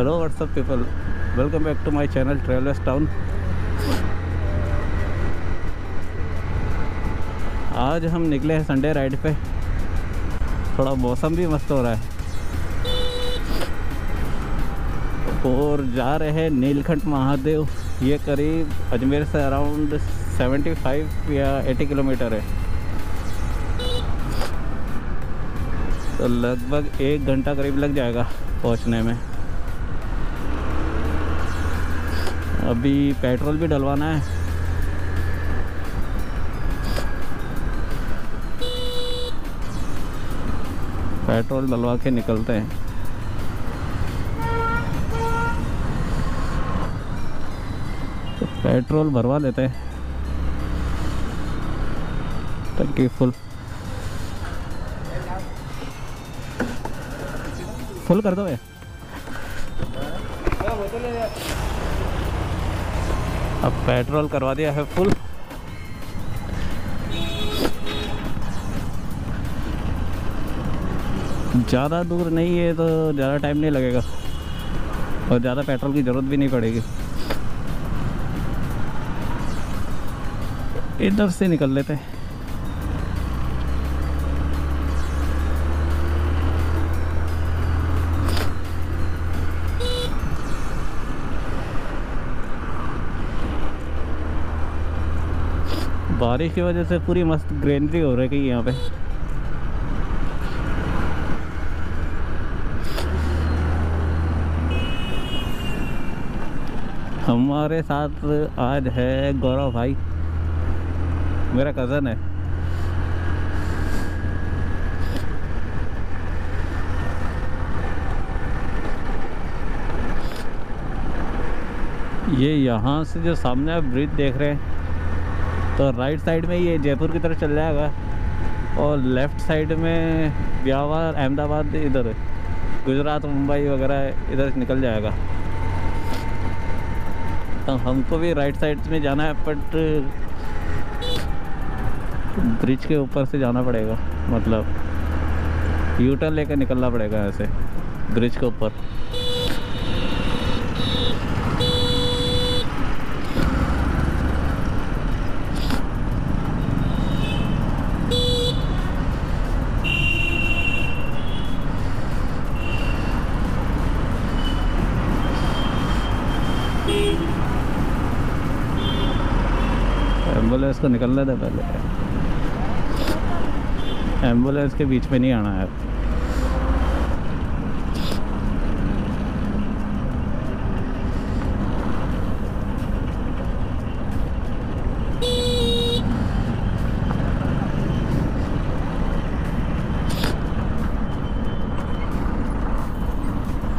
Hello whatsapp people welcome back to my channel travellers town आज हम निकले हैं संडे राइड पे। थोड़ा मौसम भी मस्त हो रहा है। और जा रहे हैं नीलकंठ महादेव। ये करीब अजमेर से अराउंड 75 या 80 किलोमीटर है। तो लगभग एक घंटा करीब लग जाएगा पहुँचने में। अभी पेट्रोल भी डलवाना है। पेट्रोल डलवा के निकलते हैं। तो पेट्रोल भरवा लेते हैं। टंकी फुल फुल कर दो ये अब पेट्रोल करवा दिया है फुल। ज़्यादा दूर नहीं है तो ज़्यादा टाइम नहीं लगेगा। और ज़्यादा पेट्रोल की ज़रूरत भी नहीं पड़ेगी। इधर से निकल लेते हैं। बारिश की वजह से पूरी मस्त ग्रीनरी हो रही है यहाँ पे। हमारे साथ आज है गौरव भाई। मेरा कज़न है। ये यहाँ से जो सामने आप ब्रिज देख रहे हैं तो राइट साइड में ये जयपुर की तरफ़ चल जाएगा और लेफ़्ट साइड में ब्यावर अहमदाबाद, इधर गुजरात, मुंबई वगैरह इधर निकल जाएगा। तो हमको भी राइट साइड में जाना है बट ब्रिज के ऊपर से जाना पड़ेगा मतलब यू टर्न लेकर निकलना पड़ेगा ऐसे ब्रिज के ऊपर। एंबुलेंस को निकलने दे पहले। एंबुलेंस के बीच में नहीं आना है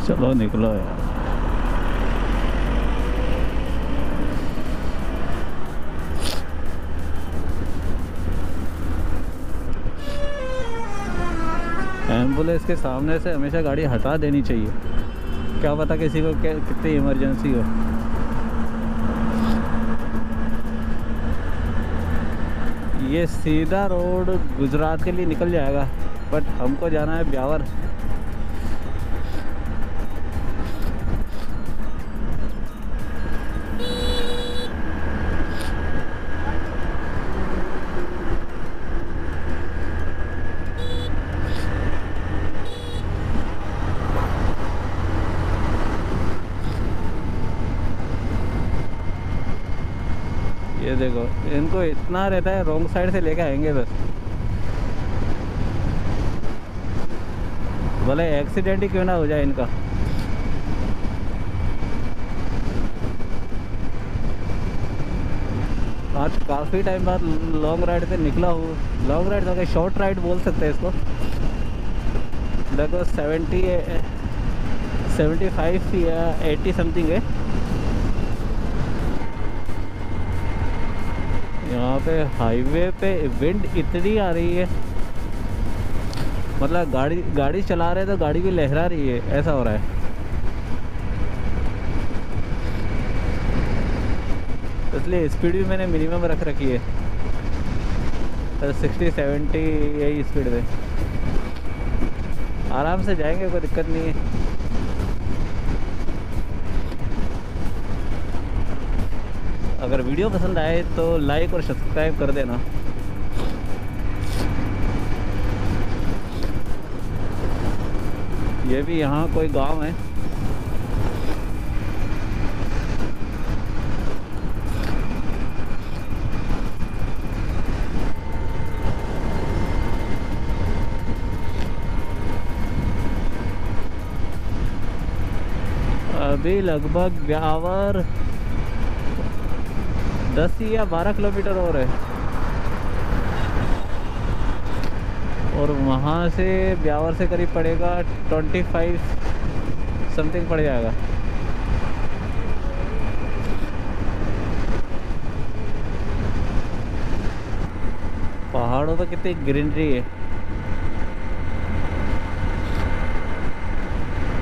चलो निकलो यार। एंबुलेंस के सामने से हमेशा गाड़ी हटा देनी चाहिए। क्या पता किसी को कितनी इमरजेंसी हो। ये सीधा रोड गुजरात के लिए निकल जाएगा, बट हमको जाना है ब्यावर ये देखो इनको इतना रहता है रॉन्ग साइड से लेके आएँगे बस। भले एक्सीडेंट ही क्यों ना हो जाए इनका। आज काफ़ी टाइम बाद लॉन्ग राइड पे निकला हूँ। लॉन्ग राइड तो शॉर्ट राइड बोल सकते हैं इसको। लगभग सेवेंटी सेवेंटी फाइव या एट्टी समथिंग है यहाँ पे हाईवे पे विंड इतनी आ रही है। मतलब गाड़ी गाड़ी चला रहे तो गाड़ी भी लहरा रही है, ऐसा हो रहा है। इसलिए स्पीड भी मैंने मिनिमम रख रखी है। सिक्सटी सेवेंटी यही स्पीड में आराम से जाएँगे, कोई दिक्कत नहीं है। अगर वीडियो पसंद आए तो लाइक और सब्सक्राइब कर देना। ये भी यहाँ कोई गाँव है। अभी लगभग ब्यावर दस या बारह किलोमीटर और है। और वहाँ से ब्यावर से करीब पड़ेगा ट्वेंटी फाइव समथिंग पड़ जाएगा। पहाड़ों पर कितनी ग्रीनरी है।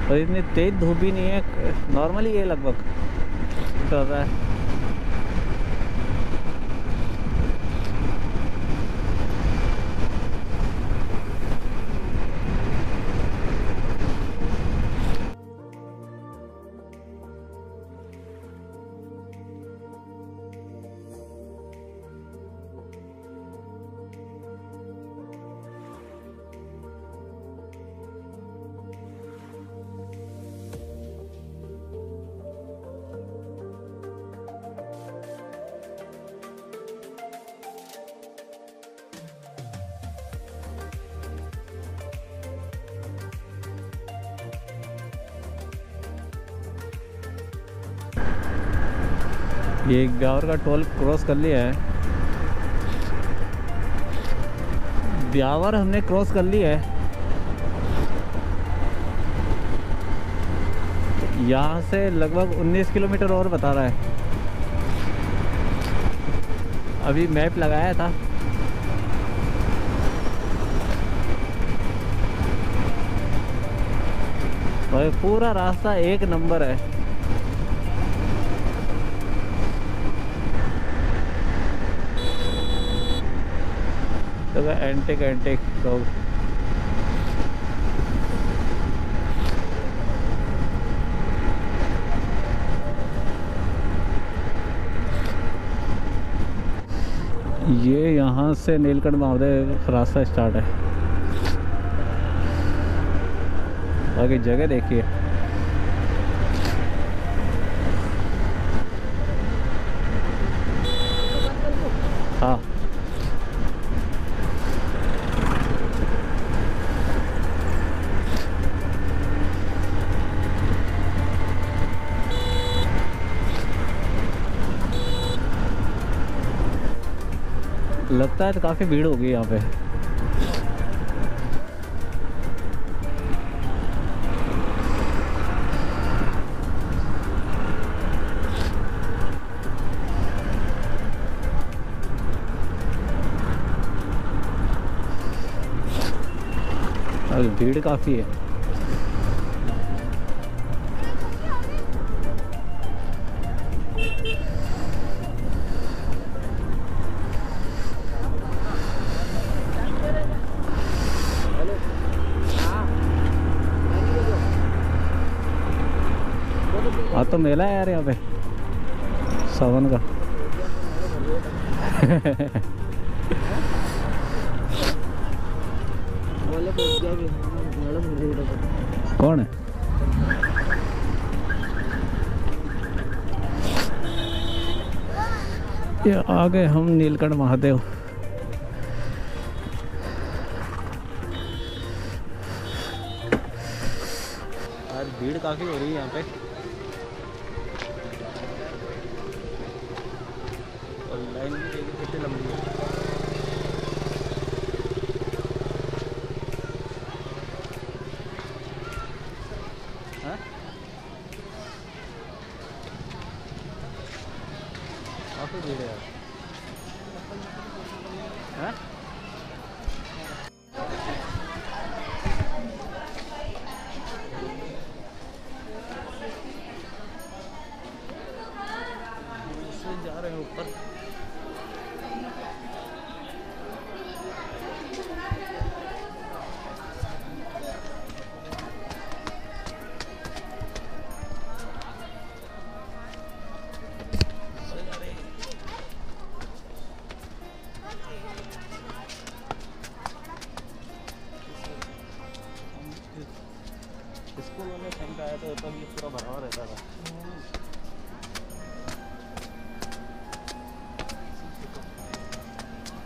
और इतनी तेज धूप भी नहीं है नॉर्मली ये लगभग। रहा है ब्यावर का टोल क्रॉस कर लिया है। ब्यावर हमने क्रॉस कर लिया है। यहाँ से लगभग 19 किलोमीटर और बता रहा है। अभी मैप लगाया था। और पूरा रास्ता एक नंबर है। तो एंटिक एंटिक लोग ये यहाँ से नीलकंठ महोदय रास्ता स्टार्ट है। बाकी जगह देखिए। है तो काफ़ी भीड़ होगी यहाँ पे। भीड़ काफ़ी है। तो मेला है यार यहाँ पे। सावन का। कौन है? ये आ गए हम नीलकंठ महादेव। भीड़ काफ़ी हो रही है यहाँ पे।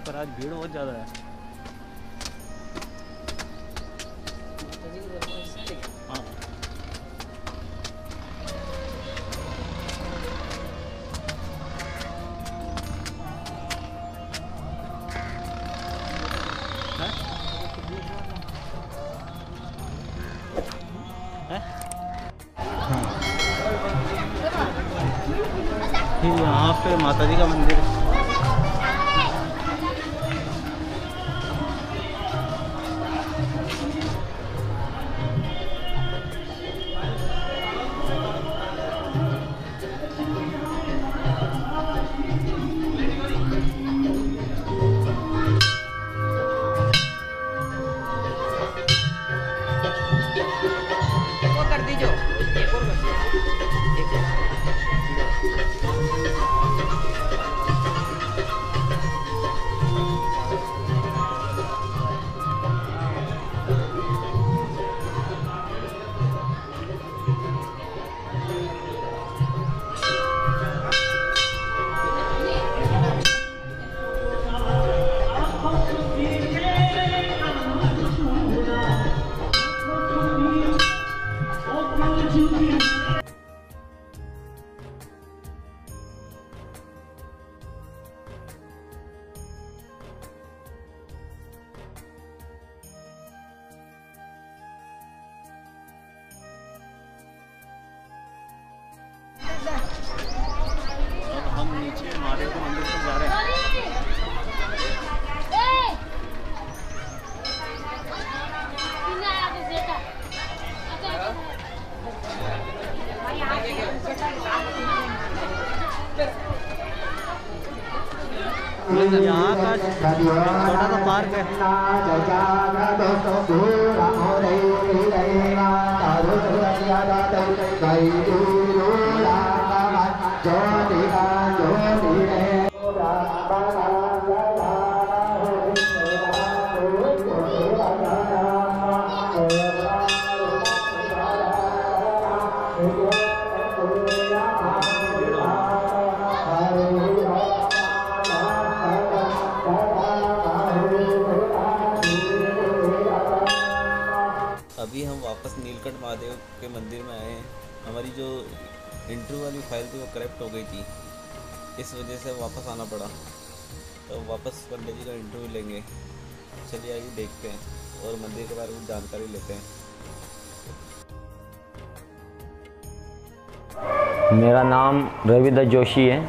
पर आज भीड़ बहुत ज़्यादा है। महादेव के मंदिर पर जा रहे हैं यहाँ का छोटा सा पार्क है फ़ाइल थी वो करप्ट हो गई थी। इस वजह से वापस आना पड़ा। तो वापस पंडित जी का इंटरव्यू लेंगे। चलिए आइए, देखते हैं और मंदिर के बारे में जानकारी लेते हैं। मेरा नाम रविदत्त जोशी है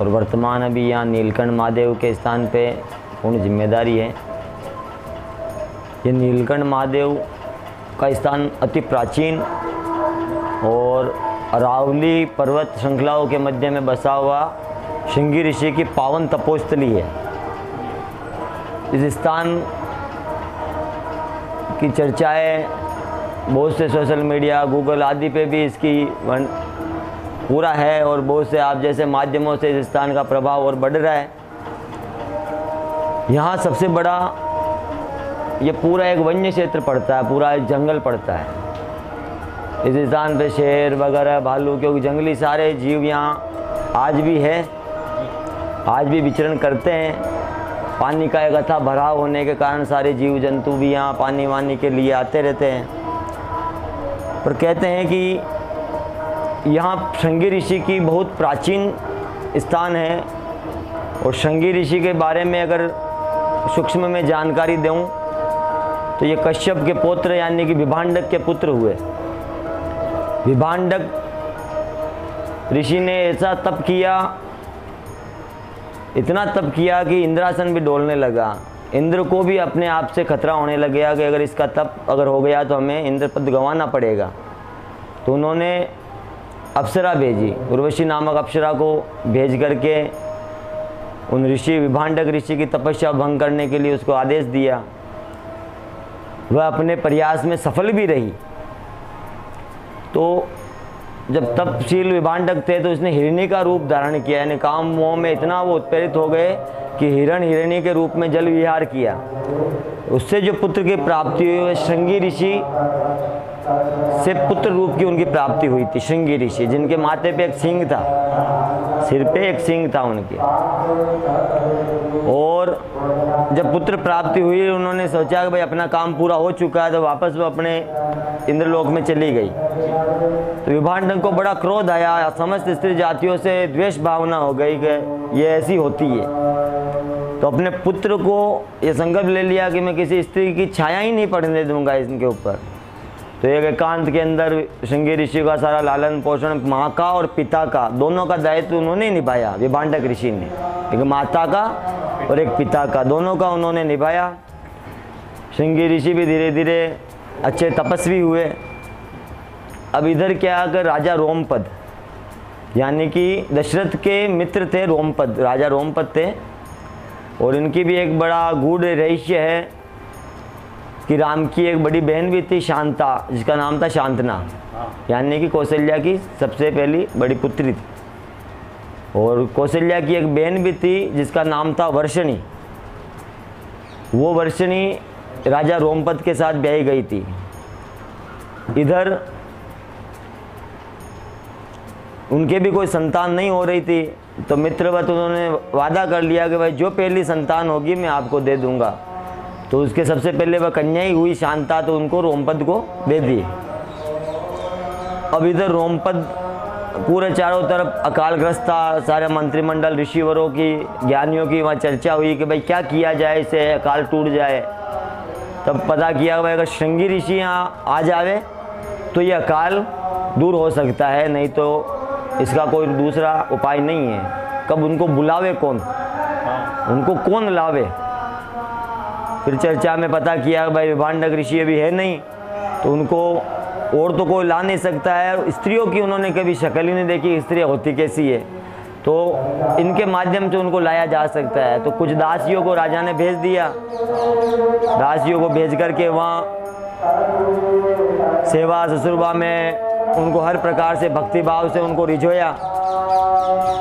और वर्तमान अभी यहाँ नीलकंठ महादेव के स्थान पे पूर्ण ज़िम्मेदारी है। ये नीलकंठ महादेव का स्थान अति प्राचीन और अरावली पर्वत श्रृंखलाओं के मध्य में बसा हुआ श्रृंगी ऋषि की पावन तपोस्थली है। इस स्थान की चर्चाएँ बहुत से सोशल मीडिया, गूगल आदि पे भी इसकी पूरा है और बहुत से आप जैसे माध्यमों से इस स्थान का प्रभाव और बढ़ रहा है। यहाँ सबसे बड़ा ये पूरा एक वन्य क्षेत्र पड़ता है, पूरा एक जंगल पड़ता है। इस स्थान पे शेर वगैरह, भालू, क्योंकि जंगली सारे जीव यहाँ आज भी है। आज भी विचरण करते हैं। पानी का एक अथा भराव होने के कारण सारे जीव जंतु भी यहाँ पानी वानी के लिए आते रहते हैं। पर कहते हैं कि यहाँ श्रृंगी ऋषि की बहुत प्राचीन स्थान है और श्रृंगी ऋषि के बारे में अगर सूक्ष्म में जानकारी दूँ तो ये कश्यप के पुत्र यानी कि विभांडक के पुत्र हुए। विभांडक। ऋषि ने ऐसा तप किया, इतना तप किया कि इंद्रासन भी डोलने लगा। इंद्र को भी अपने आप से खतरा होने लग गया कि अगर इसका तप अगर हो गया तो हमें इंद्र पद गंवाना पड़ेगा। तो उन्होंने अप्सरा भेजी, उर्वशी नामक अप्सरा को भेज करके उन ऋषि, विभाडक ऋषि की तपस्या भंग करने के लिए उसको आदेश दिया। वह अपने प्रयास में सफल भी रही। तो जब तब शील विभांडक थे तो उसने हिरणी का रूप धारण किया। यानी काम मोह में इतना वो उत्प्रेरित हो गए कि हिरण हिरणी के रूप में जल विहार किया। उससे जो पुत्र की प्राप्ति हुई, वह श्रृंगी ऋषि से पुत्र रूप की उनकी प्राप्ति हुई थी, श्रृंगी ऋषि, जिनके माथे पे एक सिंह था। सिर पे एक सिंह था उनके। और जब पुत्र प्राप्ति हुई, उन्होंने सोचा कि भाई अपना काम पूरा हो चुका है तो वापस वो अपने इंद्रलोक में चली गई। तो विभांडन को बड़ा क्रोध आया। समस्त स्त्री जातियों से द्वेष भावना हो गई कि ये ऐसी होती है। तो अपने पुत्र को ये संकल्प ले लिया कि मैं किसी स्त्री की छाया ही नहीं पड़ने दूँगा इनके ऊपर। तो एक एकांत के अंदर श्रृंगी ऋषि का सारा लालन पोषण माँ का और पिता का, दोनों का दायित्व उन्होंने निभाया, विभांडक ऋषि ने। एक माता का और एक पिता का, दोनों का उन्होंने निभाया। श्रृंगी ऋषि भी धीरे धीरे अच्छे तपस्वी हुए। अब इधर क्या अगर राजा रोमपद, यानी कि दशरथ के मित्र थे रोमपद, राजा रोमपद थे। और इनकी भी एक बड़ा गूढ़ रहस्य है कि राम की एक बड़ी बहन भी थी शांता जिसका नाम था शांतना। यानी कि कौशल्या की सबसे पहली बड़ी पुत्री थी। और कौशल्या की एक बहन भी थी जिसका नाम था वर्षणी। वो वर्षणी राजा रोमपत के साथ ब्याही गई थी। इधर उनके भी कोई संतान नहीं हो रही थी तो मित्रवत उन्होंने वादा कर लिया कि भाई जो पहली संतान होगी मैं आपको दे दूँगा। तो उसके सबसे पहले वह कन्या ही हुई शांता तो उनको रोमपद को दे दी अब इधर रोमपद पूरे चारों तरफ़ अकालग्रस्त था सारे मंत्रिमंडल ऋषिवरों की ज्ञानियों की वहाँ चर्चा हुई कि भाई क्या किया जाए इसे अकाल टूट जाए। तब पता किया भाई अगर श्रृंगी ऋषि यहाँ आ जावे तो ये अकाल दूर हो सकता है नहीं तो इसका कोई दूसरा उपाय नहीं है। कब उनको बुलावे कौन? उनको कौन लावे? फिर चर्चा में पता किया, भाई विभांडक ऋषि अभी है नहीं तो उनको और तो कोई ला नहीं सकता है स्त्रियों की उन्होंने कभी शक्ल ही नहीं देखी स्त्री होती कैसी है। तो इनके माध्यम से उनको लाया जा सकता है। तो कुछ दासियों को राजा ने भेज दिया। दासियों को भेज करके वहाँ सेवा, ससुरबा में उनको हर प्रकार से भक्ति भाव से उनको रिझोया।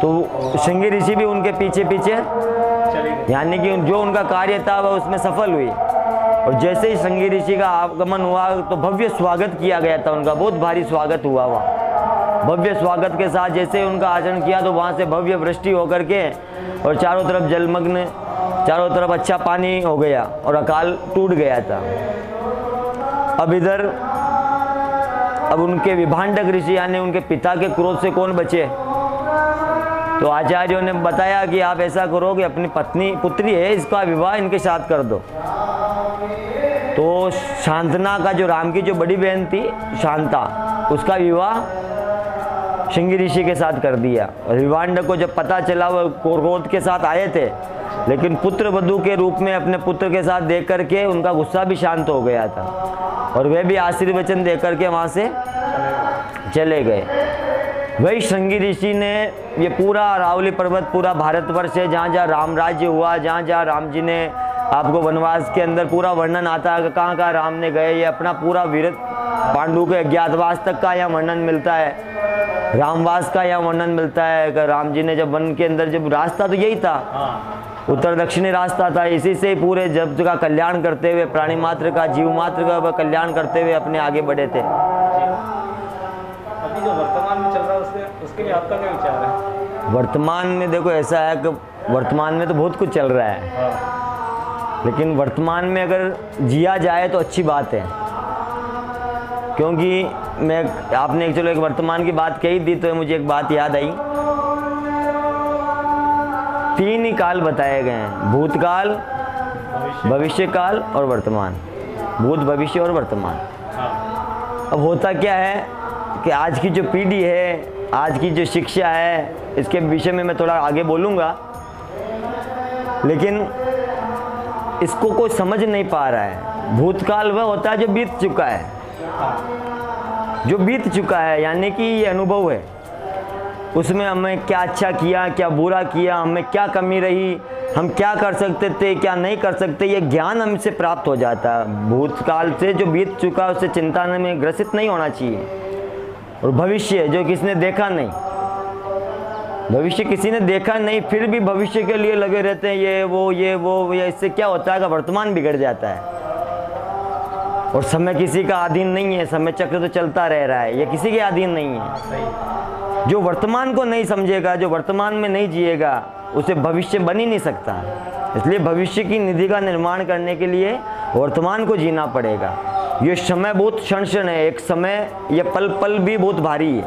तो श्रृंगी ऋषि भी उनके पीछे पीछे यानी कि जो उनका कार्य था, वह उसमें सफल हुई। और जैसे ही संगी ऋषि का आगमन हुआ तो भव्य स्वागत किया गया था उनका। बहुत भारी स्वागत हुआ वहाँ। भव्य स्वागत के साथ जैसे ही उनका आचरण किया तो वहाँ से भव्य वृष्टि होकर के और चारों तरफ़ जलमग्न, चारों तरफ़ अच्छा पानी हो गया और अकाल टूट गया था। अब इधर, अब उनके विभांडक ऋषि, यानी उनके पिता के क्रोध से कौन बचे? तो आचार्यों ने बताया कि आप ऐसा करो कि अपनी पत्नी, पुत्री है, इसका विवाह इनके साथ कर दो। तो शांतना का जो राम की जो बड़ी बहन थी, शांता, उसका विवाह श्रृंगी ऋषि के साथ कर दिया। और विवांड को जब पता चला, वो क्रोध के साथ आए थे, लेकिन पुत्र वधु के रूप में अपने पुत्र के साथ देख करके उनका गुस्सा भी शांत हो गया था। और वे भी आशीर्वचन दे करके वहाँ से चले गए। वही श्रृंगी ऋषि ने ये पूरा रावली पर्वत पूरा भारतवर्ष है। जहाँ जहाँ राम राज्य हुआ जहाँ जहाँ राम जी ने आपको वनवास के अंदर पूरा वर्णन आता है कहाँ कहाँ राम ने गए ये अपना पूरा वीरत पांडु के अज्ञातवास तक का यहाँ वर्णन मिलता है। रामवास का यहाँ वर्णन मिलता है। कि राम जी ने जब वन के अंदर जब रास्ता तो यही था। उत्तर दक्षिणी रास्ता था। इसी से ही पूरे जब का कल्याण करते हुए प्राणी मात्र का जीव मात्र का कल्याण करते हुए अपने आगे बढ़े थे। अभी जो उसके लिए आपका क्या विचार है? वर्तमान में देखो ऐसा है कि वर्तमान में तो बहुत कुछ चल रहा है। लेकिन वर्तमान में अगर जिया जाए तो अच्छी बात है। क्योंकि मैं आपने एक चलो एक वर्तमान की बात कही थी तो मुझे एक बात याद आई। तीन ही काल बताए गए हैं। भूतकाल भविष्य काल और वर्तमान। भूत भविष्य और वर्तमान। अब होता क्या है कि आज की जो पीढ़ी है आज की जो शिक्षा है, इसके विषय में मैं थोड़ा आगे बोलूँगा। लेकिन इसको कोई समझ नहीं पा रहा है। भूतकाल वह होता है जो बीत चुका है। जो बीत चुका है, यानी कि ये अनुभव है। उसमें हमें क्या अच्छा किया, क्या बुरा किया, हमें क्या कमी रही, हम क्या कर सकते थे, क्या नहीं कर सकते, ये ज्ञान हमसे प्राप्त हो जाता है। भूतकाल से जो बीत चुका है उससे चिंता में ग्रसित नहीं होना चाहिए। और भविष्य जो किसी ने देखा नहीं। भविष्य किसी ने देखा नहीं, फिर भी भविष्य के लिए लगे रहते हैं, ये, वो ये वो, ये, इससे क्या होता है? वर्तमान बिगड़ जाता है। और समय किसी का अधीन नहीं है, समय चक्र तो चलता रह रहा है, ये किसी के अधीन नहीं है। जो वर्तमान को नहीं समझेगा, जो वर्तमान में नहीं जिएगा, उसे भविष्य बन ही नहीं सकता। इसलिए भविष्य की निधि का निर्माण करने के लिए वर्तमान को जीना पड़ेगा। ये समय बहुत क्षण क्षण है, एक समय, ये पल पल भी बहुत भारी है।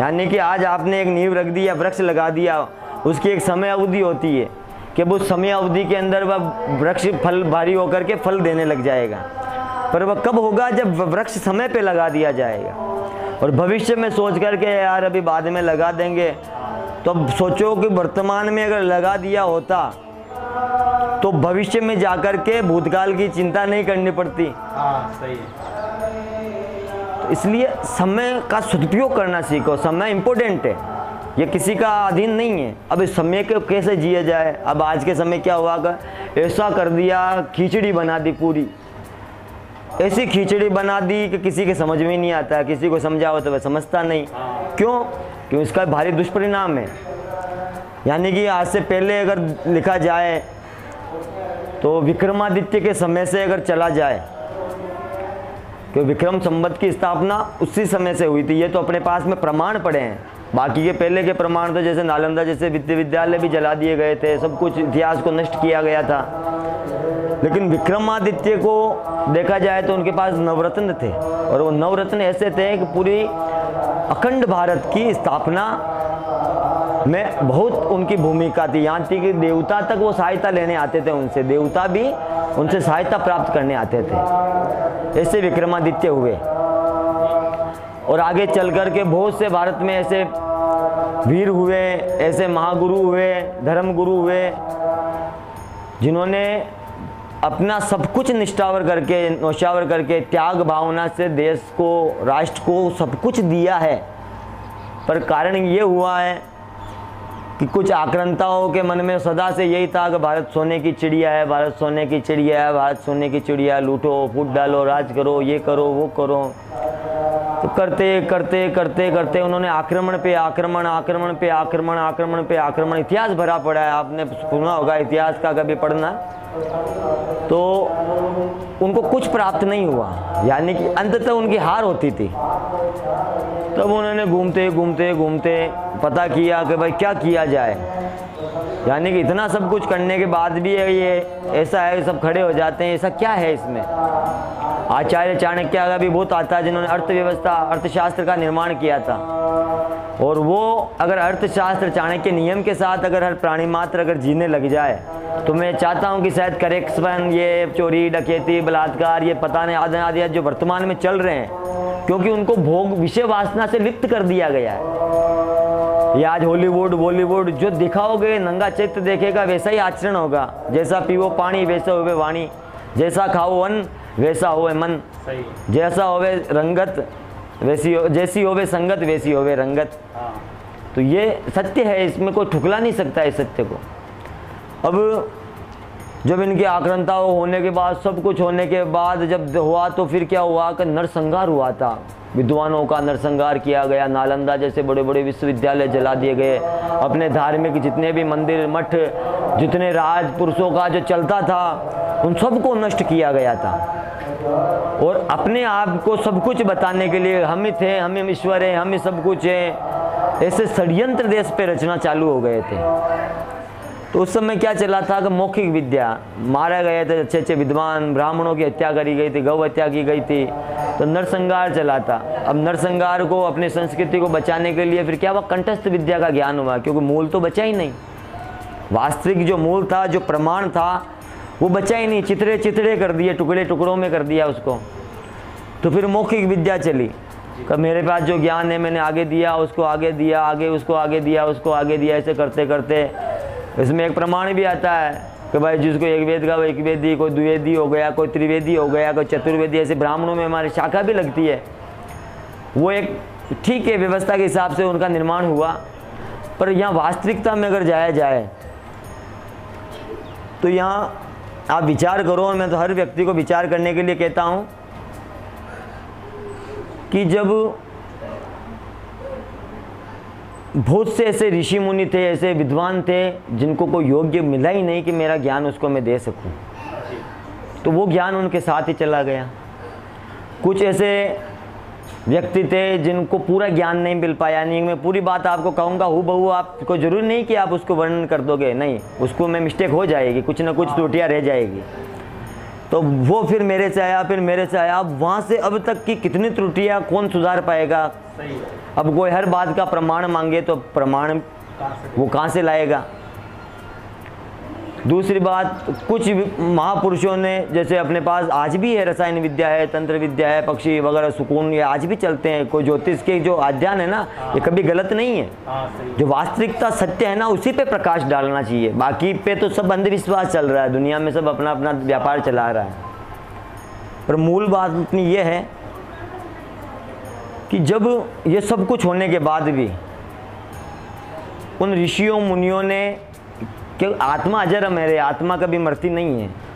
यानी कि आज आपने एक नींव रख दी या वृक्ष लगा दिया, उसकी एक समय अवधि होती है कि वो समय अवधि के अंदर वह वृक्ष फल भारी होकर के फल देने लग जाएगा। पर वह कब होगा? जब वृक्ष समय पे लगा दिया जाएगा। और भविष्य में सोच करके यार अभी बाद में लगा देंगे। तो अब सोचो कि वर्तमान में अगर लगा दिया होता तो भविष्य में जाकर के भूतकाल की चिंता नहीं करनी पड़ती। हाँ सही है। तो इसलिए समय का सदुपयोग करना सीखो। समय इम्पोर्टेंट है। ये किसी का अधीन नहीं है। अब इस समय को कैसे जिया जाए? अब आज के समय क्या हुआ कर ऐसा कर दिया खिचड़ी बना दी पूरी। ऐसी खिचड़ी बना दी कि किसी के समझ में नहीं आता। किसी को समझाओ तो वह समझता नहीं। क्यों? क्यों? इसका भारी दुष्परिणाम है। यानी कि आज से पहले अगर लिखा जाए तो विक्रमादित्य के समय से अगर चला जाए तो विक्रम संवत की स्थापना उसी समय से हुई थी। ये तो अपने पास में प्रमाण पड़े हैं। बाकी के पहले के प्रमाण तो जैसे नालंदा जैसे विद्या विद्यालय भी जला दिए गए थे, सब कुछ इतिहास को नष्ट किया गया था। लेकिन विक्रमादित्य को देखा जाए तो उनके पास नवरत्न थे। और वो नवरत्न ऐसे थे कि पूरी अखंड भारत की स्थापना में बहुत उनकी भूमिका थी। यहाँ थी कि देवता तक वो सहायता लेने आते थे उनसे। देवता भी उनसे सहायता प्राप्त करने आते थे। ऐसे विक्रमादित्य हुए। और आगे चल कर के बहुत से भारत में ऐसे वीर हुए, ऐसे महागुरु हुए धर्म गुरु हुए, जिन्होंने अपना सब कुछ निष्ठावर करके, नौशावर करके, त्याग भावना से देश को, राष्ट्र को सब कुछ दिया है। पर कारण ये हुआ है कि कुछ आक्रांताओं के मन में सदा से यही था कि भारत सोने की चिड़िया है, भारत सोने की चिड़िया है, भारत सोने की चिड़िया, लूटो, फूट डालो, राज करो, ये करो, वो करो। तो करते करते करते करते उन्होंने आक्रमण पे आक्रमण आक्रमण पे आक्रमण आक्रमण पे आक्रमण, इतिहास भरा पड़ा है, आपने सुना होगा, इतिहास का कभी पढ़ना। तो उनको कुछ प्राप्त नहीं हुआ, यानी कि अंततः उनकी हार होती थी। तब उन्होंने घूमते घूमते घूमते पता किया कि भाई क्या किया जाए। यानी कि इतना सब कुछ करने के बाद भी ये ऐसा है सब खड़े हो जाते हैं, ऐसा क्या है इसमें? आचार्य चाणक्य का भी बहुत आता है, जिन्होंने अर्थव्यवस्था, अर्थशास्त्र का निर्माण किया था। और वो अगर अर्थशास्त्र चाणक्य नियम के साथ अगर हर प्राणी मात्र अगर जीने लग जाए तो मैं चाहता हूँ कि शायद करेक्शन ये चोरी, डकैती, बलात्कार, ये पता नहीं आदि आदि जो वर्तमान में चल रहे हैं, क्योंकि उनको भोग, विषय वासना से लिप्त कर दिया गया है। ये आज हॉलीवुड बॉलीवुड जो दिखाओगे नंगा चित्र देखेगा वैसा ही आचरण होगा। जैसा पीवो पानी वैसा होवे वाणी। जैसा खाओ अन्न वैसा होवे मन। सही। जैसा होवे रंगत वैसी हो जैसी होवे संगत वैसी होवे रंगत। हाँ। तो ये सत्य है इसमें कोई ठुकला नहीं सकता इस सत्य को। अब जब इनके आक्रांताओं होने के बाद सब कुछ होने के बाद जब हुआ तो फिर क्या हुआ कि नरसंहार हुआ था। विद्वानों का नरसंहार किया गया। नालंदा जैसे बड़े बड़े विश्वविद्यालय जला दिए गए। अपने धार्मिक जितने भी मंदिर, मठ, जितने राज पुरुषों का जो चलता था, उन सबको नष्ट किया गया था। और अपने आप को सब कुछ बताने के लिए हम ही थे, हम ही ईश्वर हैं, हम ही सब कुछ हैं। ऐसे षडयंत्र देश पे रचना चालू हो गए थे। तो उस समय क्या चला था कि मौखिक विद्या, मारे गए थे, अच्छे अच्छे विद्वान, ब्राह्मणों की हत्या करी गई थी, गौ हत्या की गई थी तो नरसंहार चला था। अब नरसंहार को, अपनी संस्कृति को बचाने के लिए फिर क्या हुआ? कंठस्थ विद्या का ज्ञान हुआ, क्योंकि मूल तो बचा ही नहीं। वास्तविक जो मूल था, जो प्रमाण था, वो बचा ही नहीं। चित्रे चित्रे कर दिए, टुकड़े टुकड़ों में कर दिया उसको। तो फिर मौखिक विद्या चली। कब मेरे पास जो ज्ञान है, मैंने आगे दिया, उसको आगे दिया, आगे उसको आगे दिया, उसको आगे दिया, ऐसे करते करते इसमें एक प्रमाण भी आता है कि भाई जिसको एक वेद का, वो एक वेदी, कोई द्विवेदी हो गया, कोई त्रिवेदी हो गया, कोई चतुर्वेदी, ऐसे ब्राह्मणों में हमारी शाखा भी लगती है। वो एक ठीक है, व्यवस्था के हिसाब से उनका निर्माण हुआ, पर यहाँ वास्तविकता में अगर जाया जाए तो यहाँ आप विचार करो, और मैं तो हर व्यक्ति को विचार करने के लिए कहता हूँ कि जब बहुत से ऐसे ऋषि मुनि थे, ऐसे विद्वान थे, जिनको कोई योग्य मिला ही नहीं कि मेरा ज्ञान उसको मैं दे सकूँ। तो वो ज्ञान उनके साथ ही चला गया। कुछ ऐसे व्यक्ति थे जिनको पूरा ज्ञान नहीं मिल पाया। यानी मैं पूरी बात आपको कहूँगा, हु बहू, आपको ज़रूरी नहीं कि आप उसको वर्णन कर दोगे। नहीं, उसको मैं मिस्टेक हो जाएगी, कुछ ना कुछ त्रुटियाँ रह जाएगी। तो वो फिर मेरे से आया, फिर मेरे से आया। अब वहाँ से अब तक की कितनी त्रुटियाँ, कौन सुधार पाएगा? अब कोई हर बात का प्रमाण मांगे तो प्रमाण वो कहाँ से लाएगा? दूसरी बात कुछ महापुरुषों ने जैसे अपने पास आज भी है रसायन विद्या है तंत्र विद्या है पक्षी वगैरह सुकून ये आज भी चलते हैं। कोई ज्योतिष के जो अध्ययन है ना ये कभी गलत नहीं है। जो वास्तविकता सत्य है ना उसी पे प्रकाश डालना चाहिए। बाकी पे तो सब अंधविश्वास चल रहा है। दुनिया में सब अपना अपना व्यापार चला रहा है। पर मूल बात अपनी ये है कि जब ये सब कुछ होने के बाद भी उन ऋषियों मुनियों ने कि आत्मा अजर है मेरे आत्मा कभी मरती नहीं है।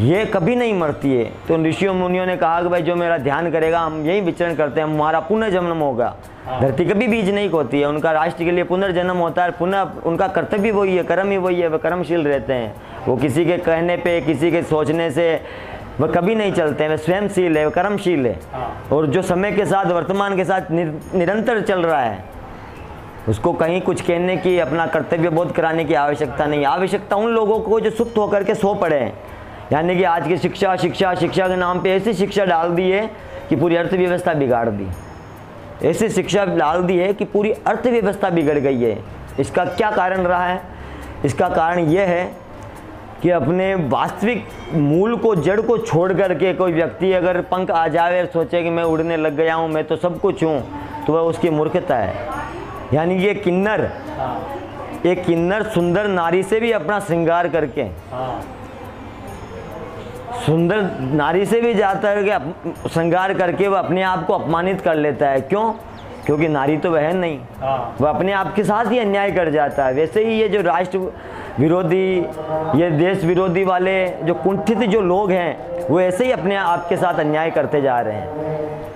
ये कभी नहीं मरती है। तो उन ऋषियों मुनियों ने कहा कि भाई जो मेरा ध्यान करेगा हम यही विचरण करते हैं हमारा पुनर्जन्म होगा। धरती कभी बीज नहीं होती है उनका राष्ट्र के लिए पुनर्जन्म होता है पुनः उनका कर्तव्य वही है कर्म ही वही है वह कर्मशील रहते हैं। वो किसी के कहने पे किसी के सोचने से वह कभी नहीं चलते हैं वह स्वयंशील है वह कर्मशील है। और जो समय के साथ वर्तमान के साथ निर- निरंतर चल रहा है उसको कहीं कुछ कहने की अपना कर्तव्य बोध कराने की आवश्यकता नहीं। आवश्यकता उन लोगों को जो सुप्त होकर के सो पड़े हैं। यानी कि आज की शिक्षा शिक्षा शिक्षा के नाम पे ऐसी शिक्षा डाल दी है कि पूरी अर्थव्यवस्था बिगाड़ दी। ऐसी शिक्षा डाल दी है कि पूरी अर्थव्यवस्था बिगड़ गई है। इसका क्या कारण रहा है? इसका कारण यह है कि अपने वास्तविक मूल को जड़ को छोड़ करके कोई व्यक्ति अगर पंख आ जाए और सोचे कि मैं उड़ने लग गया हूँ मैं तो सब कुछ हूँ तो वह उसकी मूर्खता है। यानी ये किन्नर एक किन्नर सुंदर नारी से भी अपना श्रृंगार करके सुंदर नारी से भी जाता है कि श्रृंगार करके वह अपने आप को अपमानित कर लेता है। क्यों? क्योंकि नारी तो वह नहीं। वह अपने आप के साथ ही अन्याय कर जाता है। वैसे ही ये जो राष्ट्र विरोधी, ये देश विरोधी वाले जो कुंठित जो लोग हैं, वो ऐसे ही अपने आप के साथ अन्याय करते जा रहे हैं।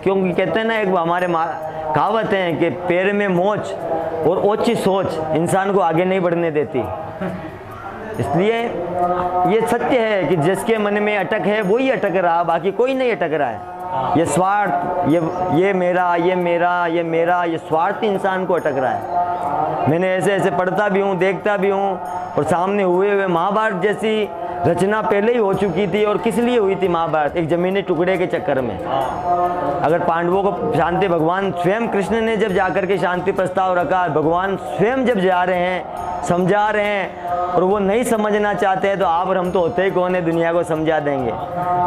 क्योंकि कहते हैं ना, एक हमारे कहावत है कि पैर में मोच और ओछी सोच इंसान को आगे नहीं बढ़ने देती। इसलिए ये सत्य है कि जिसके मन में अटक है, वही अटक रहा, बाकी कोई नहीं अटक रहा है। ये स्वार्थ, ये ये मेरा ये मेरा ये मेरा, ये स्वार्थ इंसान को अटक रहा है। मैंने ऐसे ऐसे पढ़ता भी हूँ, देखता भी हूँ और सामने हुए हुए महाभारत जैसी रचना पहले ही हो चुकी थी और किस लिए हुई थी महाभारत? एक जमीनी टुकड़े के चक्कर में। अगर पांडवों को शांति भगवान स्वयं कृष्ण ने जब जाकर के शांति प्रस्ताव रखा, भगवान स्वयं जब जा रहे हैं, समझा रहे हैं, और वो नहीं समझना चाहते हैं तो आप और हम तो होते ही कौन है, दुनिया को समझा देंगे।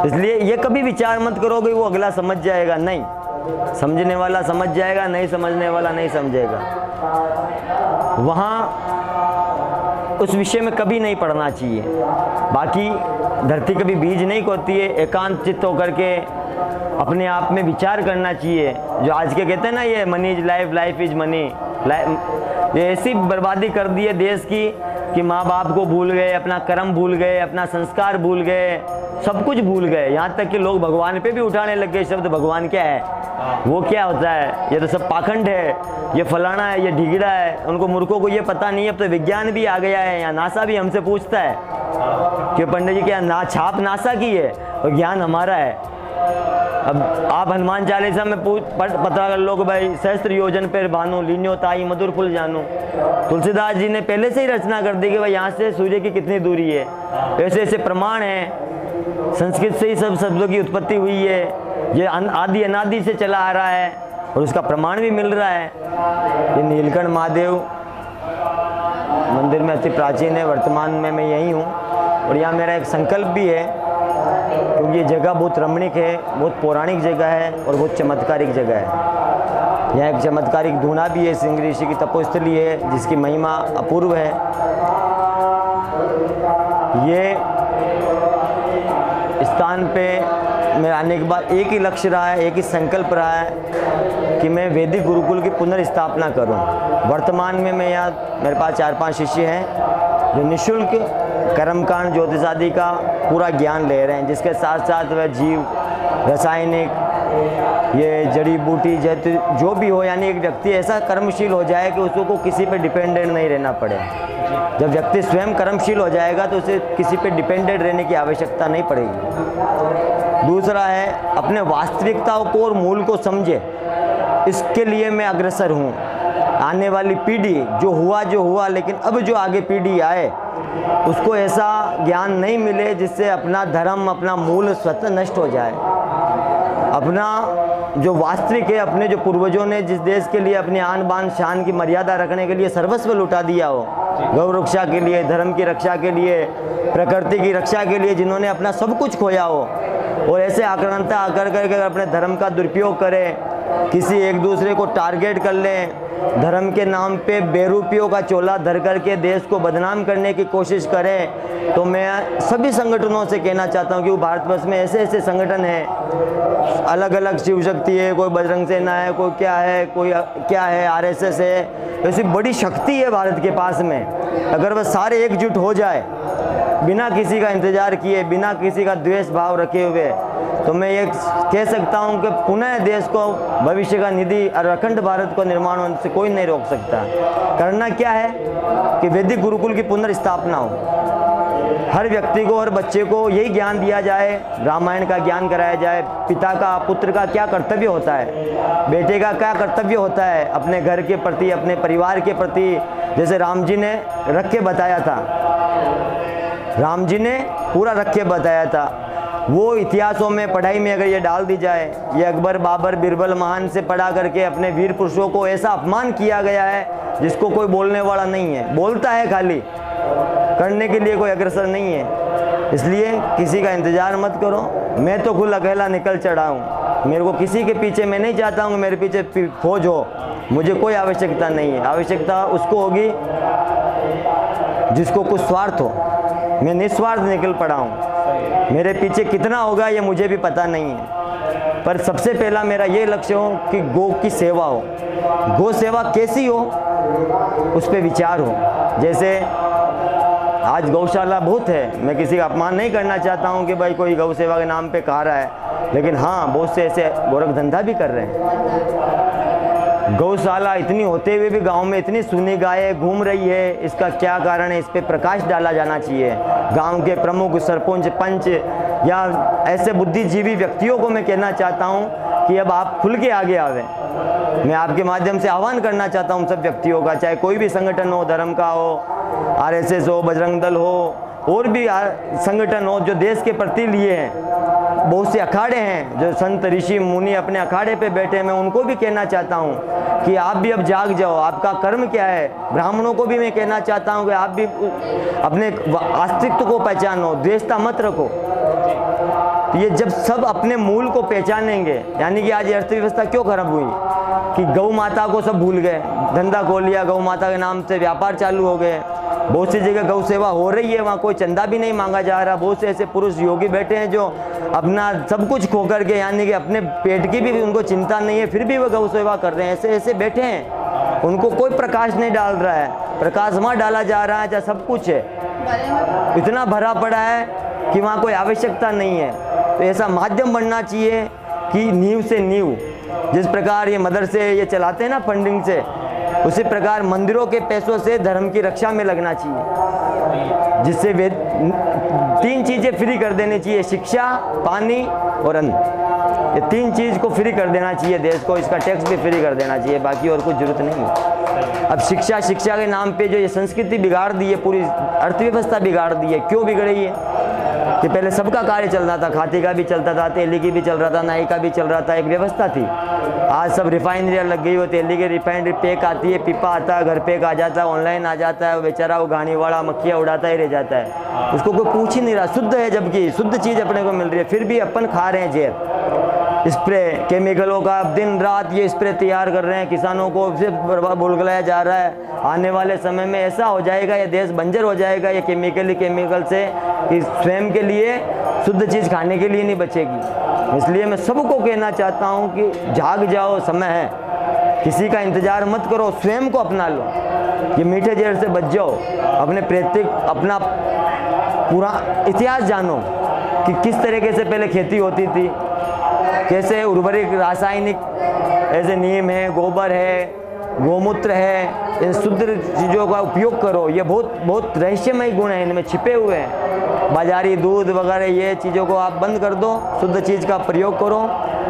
इसलिए ये कभी विचार मत करोगे वो अगला समझ जाएगा। नहीं, समझने वाला समझ जाएगा, नहीं समझने वाला नहीं समझेगा। वहाँ उस विषय में कभी नहीं पढ़ना चाहिए। बाकी धरती कभी बीज नहीं खोती है, एकांत चित्त होकर के अपने आप में विचार करना चाहिए। जो आज के कहते हैं ना, ये money is life life is money ये ऐसी बर्बादी कर दी है देश की, कि माँ बाप को भूल गए, अपना कर्म भूल गए, अपना संस्कार भूल गए, सब कुछ भूल गए। यहाँ तक कि लोग भगवान पे भी उठाने लग गए, शब्द भगवान क्या है? वो क्या होता है? ये तो सब पाखंड है, ये फलाना है, ये ढिगड़ा है। उनको मूर्खों को ये पता नहीं है, अब तो विज्ञान भी आ गया है, यहाँ नासा भी हमसे पूछता है, कि पंडित जी क्या ना, छाप नासा की है? और ज्ञान हमारा है। अब आप हनुमान चालीसा में पूछ पता कर लो कि भाई, सहस्त्र योजन पर भानु, लीन्यो ताई, मधुर फुल जानू। तुलसीदास जी ने पहले से ही रचना कर दी कि भाई यहाँ से सूर्य की कितनी दूरी है। ऐसे ऐसे प्रमाण हैं। संस्कृत से ही सब शब्दों की उत्पत्ति हुई है। ये आदि अनादि से चला आ रहा है और उसका प्रमाण भी मिल रहा है। ये नीलकंठ महादेव मंदिर में अति प्राचीन है। वर्तमान में मैं यहीं हूँ और यहाँ मेरा एक संकल्प भी है क्योंकि ये जगह बहुत रमणीक है, बहुत पौराणिक जगह है और बहुत चमत्कारिक जगह है यहाँ एक चमत्कारिक धूना भी है, सिंह ऋषि की तपोस्थली है, जिसकी महिमा अपूर्व है ये स्थान पे मैं आने के बाद एक ही लक्ष्य रहा है, एक ही संकल्प रहा है कि मैं वैदिक गुरुकुल की पुनर्स्थापना करूँ। वर्तमान में मैं यहाँ, मेरे पास चार पाँच शिष्य हैं, जो निशुल्क कर्मकांड ज्योतिष आदि का पूरा ज्ञान ले रहे हैं, जिसके साथ साथ वह जीव, रासायनिक, ये जड़ी बूटी, जैत, जो भी हो, यानी एक व्यक्ति ऐसा कर्मशील हो जाए कि उसको किसी पे डिपेंडेंट नहीं रहना पड़े। जब व्यक्ति स्वयं कर्मशील हो जाएगा तो उसे किसी पे डिपेंडेंट रहने की आवश्यकता नहीं पड़ेगी। दूसरा है, अपने वास्तविकताओं को और मूल को समझे। इसके लिए मैं अग्रसर हूँ। आने वाली पीढ़ी, जो हुआ जो हुआ, लेकिन अब जो आगे पीढ़ी आए उसको ऐसा ज्ञान नहीं मिले जिससे अपना धर्म, अपना मूल स्वतः नष्ट हो जाए। अपना जो वास्तविक है, अपने जो पूर्वजों ने जिस देश के लिए अपनी आन, बान, शान की मर्यादा रखने के लिए सर्वस्व लुटा दिया हो, गौ रक्षा के लिए, धर्म की रक्षा के लिए, प्रकृति की रक्षा के लिए जिन्होंने अपना सब कुछ खोया हो, और ऐसे आक्रांता आकर करके अपने धर्म का दुरुपयोग करें किसी एक दूसरे को टारगेट कर लें। धर्म के नाम पे बेरूपियों का चोला धर करके देश को बदनाम करने की कोशिश करें। तो मैं सभी संगठनों से कहना चाहता हूँ कि भारतवर्ष में ऐसे ऐसे संगठन हैं। अलग अलग शिव शक्ति है, कोई बजरंग सेना है, कोई क्या है, कोई क्या है, आरएसएस है। ऐसी बड़ी शक्ति है भारत के पास में। अगर वह सारे एकजुट हो जाए, बिना किसी का इंतज़ार किए, बिना किसी का द्वेष भाव रखे हुए तो मैं ये कह सकता हूँ कि पुनः देश को, भविष्य का निधि और अखंड भारत को निर्माण होने से कोई नहीं रोक सकता। करना क्या है कि वैदिक गुरुकुल की पुनर्स्थापना हो। हर व्यक्ति को, हर बच्चे को यही ज्ञान दिया जाए, रामायण का ज्ञान कराया जाए, पिता का, पुत्र का क्या कर्तव्य होता है, बेटे का क्या कर्तव्य होता है, अपने घर के प्रति, अपने परिवार के प्रति, जैसे राम जी ने रख के बताया था। राम जी ने पूरा रख के बताया था। वो इतिहासों में पढ़ाई में अगर ये डाल दी जाए, ये अकबर बाबर बिरबल महान से पढ़ा करके अपने वीर पुरुषों को ऐसा अपमान किया गया है, जिसको कोई बोलने वाला नहीं है। बोलता है खाली। करने के लिए कोई अग्रसर नहीं है। इसलिए किसी का इंतज़ार मत करो। मैं तो खुद अकेला निकल चढ़ा हूँ। मेरे को किसी के पीछे मैं नहीं चाहता हूँ मेरे पीछे फौज हो। मुझे कोई आवश्यकता नहीं है। आवश्यकता उसको होगी जिसको कुछ स्वार्थ हो। मैं निस्वार्थ निकल पड़ा हूँ। मेरे पीछे कितना होगा ये मुझे भी पता नहीं है। पर सबसे पहला मेरा ये लक्ष्य हो कि गो की सेवा हो। गो सेवा कैसी हो? उस पर विचार हो। जैसे आज गौशाला बहुत है। मैं किसी का अपमान नहीं करना चाहता हूँ कि भाई कोई गौ सेवा के नाम पे कहा रहा है। लेकिन हाँ बहुत से ऐसे गोरख धंधा भी कर रहे हैं। गौशाला इतनी होते हुए भी गाँव में इतनी सुनी गायें घूम रही है, इसका क्या कारण है? इस पर प्रकाश डाला जाना चाहिए। गाँव के प्रमुख सरपंच, पंच या ऐसे बुद्धिजीवी व्यक्तियों को मैं कहना चाहता हूँ कि अब आप खुल के आगे आवे। मैं आपके माध्यम से आह्वान करना चाहता हूँ सब व्यक्तियों का, चाहे कोई भी संगठन हो, धर्म का हो, आरएसएस हो, बजरंग दल हो, और भी संगठन हो जो देश के प्रति लिए हैं। बहुत से अखाड़े हैं जो संत ऋषि मुनि अपने अखाड़े पे बैठे हैं। मैं उनको भी कहना चाहता हूँ कि आप भी अब जाग जाओ। आपका कर्म क्या है? ब्राह्मणों को भी मैं कहना चाहता हूँ कि आप भी अपने अस्तित्व को पहचानो, द्वेषता मत रखो। ये जब सब अपने मूल को पहचानेंगे, यानी कि आज अर्थव्यवस्था क्यों खराब हुई? कि गौ माता को सब भूल गए, धंधा खोल लिया, गौ माता के नाम से व्यापार चालू हो गए। बहुत सी जगह गौ सेवा हो रही है, वहाँ कोई चंदा भी नहीं मांगा जा रहा। बहुत से ऐसे पुरुष योगी बैठे हैं जो अपना सब कुछ खो कर के यानी कि अपने पेट की भी उनको चिंता नहीं है, फिर भी वो गौ सेवा कर रहे हैं। ऐसे ऐसे बैठे हैं। उनको कोई प्रकाश नहीं डाल रहा है। प्रकाश वहाँ डाला जा रहा है जहाँ सब कुछ है। इतना भरा पड़ा है कि वहाँ कोई आवश्यकता नहीं है। तो ऐसा माध्यम बनना चाहिए कि नींव से नींव, जिस प्रकार ये मदरसे ये चलाते हैं ना, फंडिंग से उसी प्रकार मंदिरों के पैसों से धर्म की रक्षा में लगना चाहिए। जिससे वे तीन चीज़ें फ्री कर देनी चाहिए, शिक्षा, पानी और अन्न। ये तीन चीज़ को फ्री कर देना चाहिए, देश को इसका टैक्स भी फ्री कर देना चाहिए, बाकी और कुछ ज़रूरत नहीं है। अब शिक्षा शिक्षा के नाम पे जो ये संस्कृति बिगाड़ दी है, पूरी अर्थव्यवस्था बिगाड़ दी है, क्यों बिगड़ी है? कि पहले सबका कार्य चल रहा था, खाती का भी चलता था, तेली की भी चल रहा था, नाई का भी चल रहा था, एक व्यवस्था थी। आज सब रिफाइनरियाँ लग गई वो तेली की रिफाइनरी पेक आती है, पिपा आता है, घर पेक आ जाता है ऑनलाइन आ जाता है बेचारा, वो गाड़ी वाला, मक्खियाँ उड़ाता ही रह जाता है। उसको कोई पूछ ही नहीं रहा, शुद्ध है जबकि, शुद्ध चीज़ अपने को मिल रही है, फिर भी अपन खा रहे हैं जेब स्प्रे केमिकलों का दिन रात ये स्प्रे तैयार कर रहे हैं। किसानों को सिर्फ़ बुलगलाया जा रहा है। आने वाले समय में ऐसा हो जाएगा, ये देश बंजर हो जाएगा, ये केमिकली केमिकल से कि स्वयं के लिए शुद्ध चीज़ खाने के लिए नहीं बचेगी। इसलिए मैं सबको कहना चाहता हूँ कि जाग जाओ, समय है। किसी का इंतज़ार मत करो, स्वयं को अपना लो। ये मीठे जहर से बच जाओ। अपने प्रत्येक, अपना पूरा इतिहास जानो कि किस तरीके से पहले खेती होती थी कैसे उर्वरिक रासायनिक ऐसे नीम है, गोबर है, गोमूत्र है इन शुद्ध चीज़ों का उपयोग करो। ये बहुत बहुत रहस्यमय गुण है, इनमें छिपे हुए हैं। बाजारी दूध वगैरह, ये चीज़ों को आप बंद कर दो, शुद्ध चीज़ का प्रयोग करो।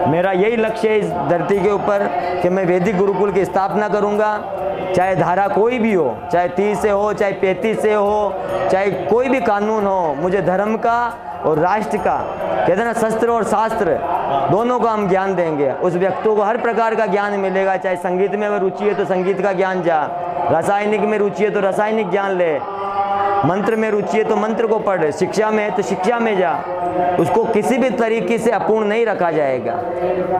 मेरा यही लक्ष्य है इस धरती के ऊपर कि मैं वैदिक गुरुकुल की स्थापना करूँगा। चाहे धारा कोई भी हो, चाहे तीस से हो, चाहे पैंतीस से हो, चाहे कोई भी कानून हो, मुझे धर्म का और राष्ट्र का, कहते हैं ना, शस्त्र और शास्त्र, दोनों का हम ज्ञान देंगे। उस व्यक्ति को हर प्रकार का ज्ञान मिलेगा, चाहे संगीत में रुचि है तो संगीत का ज्ञान जा, रासायनिक में रुचि है तो रासायनिक ज्ञान ले, मंत्र में रुचि है तो मंत्र को पढ़, शिक्षा में है तो शिक्षा में जा। उसको किसी भी तरीके से अपूर्ण नहीं रखा जाएगा।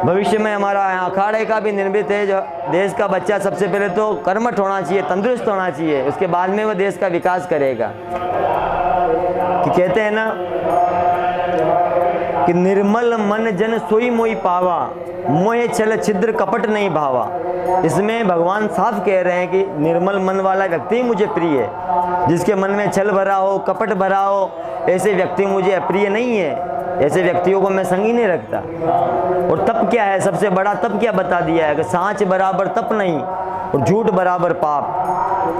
भविष्य में हमारा अखाड़े का भी निर्मित है, जो देश का बच्चा सबसे पहले तो कर्मठ होना चाहिए, तंदुरुस्त होना चाहिए, उसके बाद में वो देश का विकास करेगा। कि कहते हैं ना कि निर्मल मन जन सोई मोई पावा, मोहे छल छिद्र कपट नहीं भावा। इसमें भगवान साफ़ कह रहे हैं कि निर्मल मन वाला व्यक्ति ही मुझे प्रिय है। जिसके मन में छल भरा हो, कपट भरा हो, ऐसे व्यक्ति मुझे अप्रिय नहीं है। ऐसे व्यक्तियों को मैं संगी नहीं रखता। और तप क्या है? सबसे बड़ा तप क्या बता दिया है? कि सांच बराबर तप नहीं, और झूठ बराबर पाप।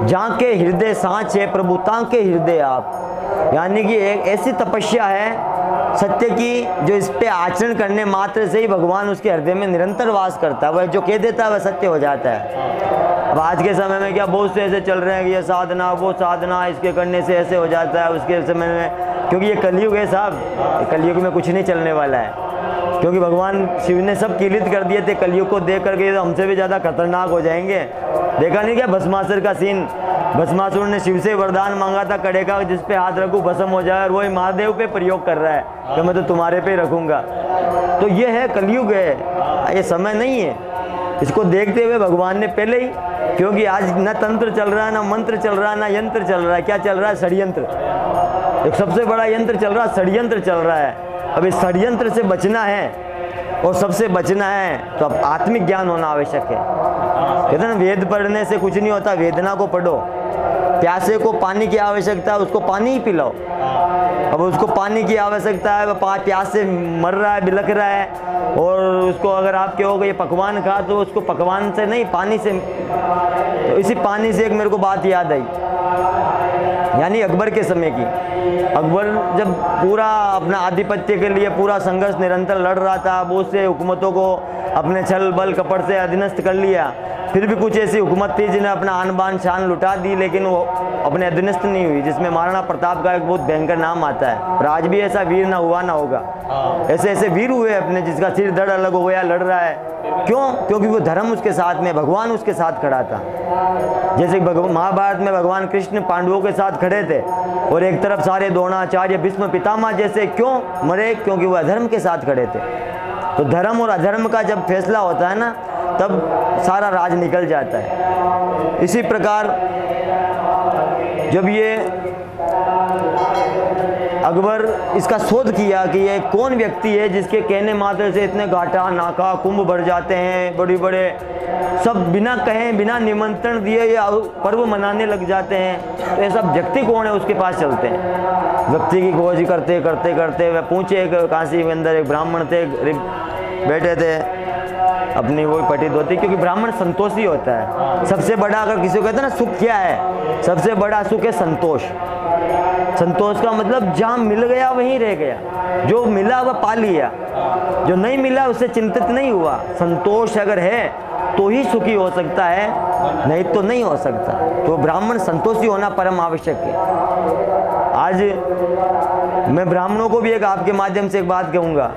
जहाँ के हृदय सांच है प्रभु, ताँ के हृदय आप। यानी कि एक ऐसी तपस्या है, सत्य की, जो इस पे आचरण करने मात्र से ही भगवान उसके हृदय में निरंतर वास करता है। वह जो कह देता है, वह सत्य हो जाता है। अब आज के समय में क्या बहुत से ऐसे चल रहे हैं कि ये साधना, वो साधना, इसके करने से ऐसे हो जाता है, उसके समय में, क्योंकि ये कलयुग है साहब। कलयुग में कुछ नहीं चलने वाला है। क्योंकि भगवान शिव ने सब किलित कर दिए थे, कलयुग को देख करके तो हमसे भी ज़्यादा खतरनाक हो जाएँगे। देखा नहीं क्या भस्मासुर का सीन भस्मासुर ने शिव से वरदान मांगा था कड़े का जिस पे हाथ रखूँ, भस्म हो जाए, और वही महादेव पे प्रयोग कर रहा है। कि मैं तो तुम्हारे पे रखूँगा। तो ये है कलयुग है। ये समय नहीं है। इसको देखते हुए भगवान ने पहले ही, क्योंकि आज न तंत्र चल रहा है ना मंत्र चल रहा है ना यंत्र चल रहा है। क्या चल रहा है? षडयंत्र। एक सबसे बड़ा यंत्र चल रहा है षडयंत्र चल रहा है। अब इस षडयंत्र से बचना है, और सबसे बचना है तो अब आत्मिक ज्ञान होना आवश्यक है। कहते ना वेद पढ़ने से कुछ नहीं होता वेदना को पढ़ो। प्यासे को पानी की आवश्यकता है उसको पानी ही पिलाओ। अब उसको पानी की आवश्यकता है वह प्यास से मर रहा है बिलख रहा है और उसको अगर आप कहोगे ये पकवान खा तो उसको पकवान से नहीं पानी से। तो इसी पानी से एक मेरे को बात याद आई। यानी अकबर के समय की। अकबर जब पूरा अपना आधिपत्य के लिए पूरा संघर्ष निरंतर लड़ रहा था बहुत से हुकूमतों को अपने छल बल कपड़ से अधीनस्थ कर लिया। फिर भी कुछ ऐसी हुकूमत थी जिन्हें अपना आन बान शान लुटा दी लेकिन वो अपने अधीनस्थ नहीं हुई जिसमें महाराणा प्रताप का एक बहुत भयंकर नाम आता है। और आज भी ऐसा वीर ना हुआ ना होगा। ऐसे ऐसे वीर हुए अपने जिसका सिर दर्द अलग हो गया लड़ रहा है। क्यों? क्योंकि वो धर्म उसके साथ में भगवान उसके साथ खड़ा था। जैसे महाभारत में भगवान कृष्ण पांडवों के साथ खड़े थे और एक तरफ़ सारे द्रोणाचार्य भीष्म पितामह जैसे क्यों मरे? क्योंकि वो अधर्म के साथ खड़े थे। तो धर्म और अधर्म का जब फैसला होता है ना तब सारा राज निकल जाता है। इसी प्रकार जब ये अकबर इसका शोध किया कि ये कौन व्यक्ति है जिसके कहने मात्र से इतने घाटा, नाका, कुंभ भर जाते हैं बड़े बड़े सब बिना कहें, बिना निमंत्रण दिए ये पर्व मनाने लग जाते हैं तो ये सब व्यक्ति कौन है उसके पास चलते हैं? व्यक्ति की खोज करते करते करते वह पूछे एक काशी के अंदर एक ब्राह्मण थे बैठे थे अपनी वो पटी धोती क्योंकि ब्राह्मण संतोषी होता है। सबसे बड़ा अगर किसी को कहते हैं ना, सुख क्या है? सबसे बड़ा सुख है संतोष। संतोष का मतलब जहाँ मिल गया, वहीं रह गया। जो मिला, वह पा लिया। जो नहीं मिला, उससे चिंतित नहीं हुआ। संतोष अगर है तो ही सुखी हो सकता है, नहीं तो नहीं हो सकता। तो ब्राह्मण संतोषी होना परम आवश्यक है। आज मैं ब्राह्मणों को भी एक आपके माध्यम से एक बात कहूँगा।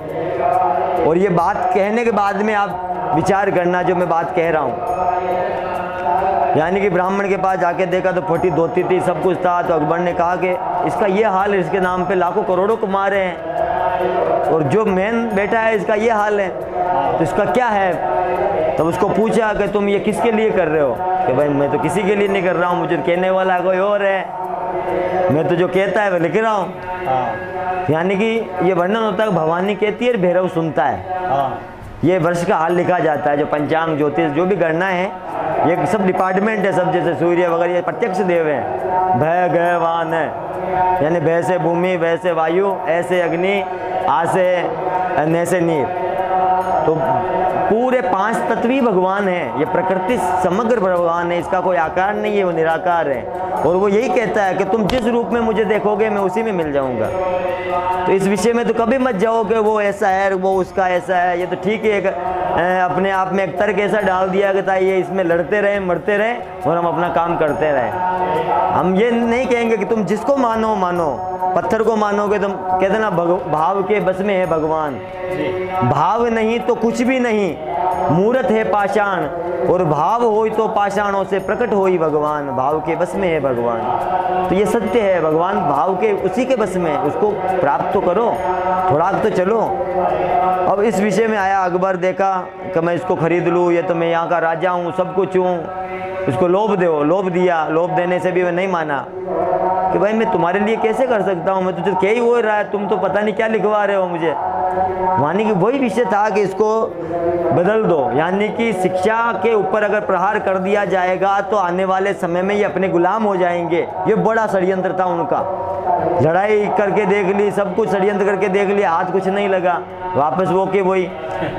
और ये बात कहने के बाद में आप विचार करना जो मैं बात कह रहा हूँ। यानी कि ब्राह्मण के पास जाके देखा तो फटी धोती थी सब कुछ था। तो अकबर ने कहा कि इसका ये हाल है इसके नाम पे लाखों करोड़ों को मारे हैं। और जो मेन बेटा है इसका ये हाल है। तो इसका क्या है? तब तो उसको पूछा कि तुम ये किसके लिए कर रहे हो? कि भाई मैं तो किसी के लिए नहीं कर रहा हूँ मुझे कहने वाला कोई और है। मैं तो जो कहता है वह लिख रहा हूँ। यानी कि ये वर्णन होता है भवानी कहती है भैरव सुनता है। ये वर्ष का हाल लिखा जाता है, जो पंचांग, ज्योतिष, जो भी गणना है, ये सब डिपार्टमेंट है सब, जैसे सूर्य वगैरह, ये प्रत्यक्ष देव हैं। भय गय वान है। यानी भय से भूमि, भय से वायु ऐसे अग्नि आसे से, न से नीर। तो पूरे पाँच तत्वी भगवान है। ये प्रकृति समग्र भगवान है इसका कोई आकार नहीं है वो निराकार है। और वो यही कहता है कि तुम जिस रूप में मुझे देखोगे मैं उसी में मिल जाऊँगा। तो इस विषय में तो कभी मत जाओ कि वो ऐसा है वो उसका ऐसा है। ये तो ठीक है एक, अपने आप में एक तर्क ऐसा डाल दिया कि ताकि ये इसमें लड़ते रहें मरते रहें और हम अपना काम करते रहें। हम ये नहीं कहेंगे कि तुम जिसको मानो मानो। पत्थर को मानोगे तो कहते ना भाव के बस में है भगवान। भाव नहीं तो कुछ भी नहीं। मूर्त है पाषाण, और भाव हो तो पाषाणों से प्रकट हो भगवान। भाव के बस में है भगवान। तो ये सत्य है, भगवान भाव के उसी के बस में उसको प्राप्त तो करो, थोड़ा तो चलो। अब इस विषय में आया अकबर देखा, कि मैं इसको खरीद लूँ, ये तो मैं यहाँ का राजा हूँ, सब कुछ हूँ। इसको लोभ दो, लोभ दिया। लोभ देने से भी मैं नहीं माना। कि भाई मैं तुम्हारे लिए कैसे कर सकता हूँ? मैं तुझे क्या ही हो रहा है, तुम तो पता नहीं क्या लिखवा रहे हो मुझे। मानी कि वही विषय था कि इसको बदल दो। यानी कि शिक्षा के ऊपर अगर प्रहार कर दिया जाएगा तो आने वाले समय में ये अपने गुलाम हो जाएँगे। ये बड़ा षड्यंत्र था उनका। लड़ाई करके देख ली, सब कुछ षड्यंत्र करके देख लिया, हाथ कुछ नहीं लगा। वापस वो के वही,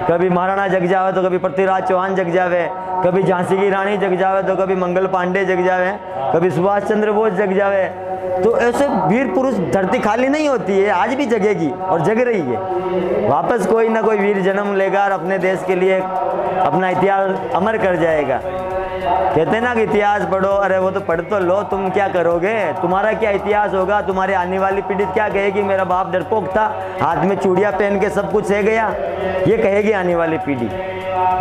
कभी महाराणा जग जावे तो कभी पृथ्वीराज चौहान जग जावे। कभी झांसी की रानी जग जावे तो कभी मंगल पांडे जग जावे। कभी सुभाष चंद्र बोस जग जावे। तो ऐसे वीर पुरुष धरती खाली नहीं होती है, आज भी जगेगी और जग रही है। वापस कोई ना कोई वीर जन्म लेगा और अपने देश के लिए अपना इतिहास अमर कर जाएगा। कहते ना कि इतिहास पढ़ो, अरे वो तो पढ़ तो लो, तुम क्या करोगे? तुम्हारा क्या इतिहास होगा? तुम्हारे आने वाली पीढ़ी क्या कहेगी? मेरा बाप डरपोक था, हाथ में चूड़ियाँ पहन के सब कुछ है गया। ये कहेगी आने वाली पीढ़ी।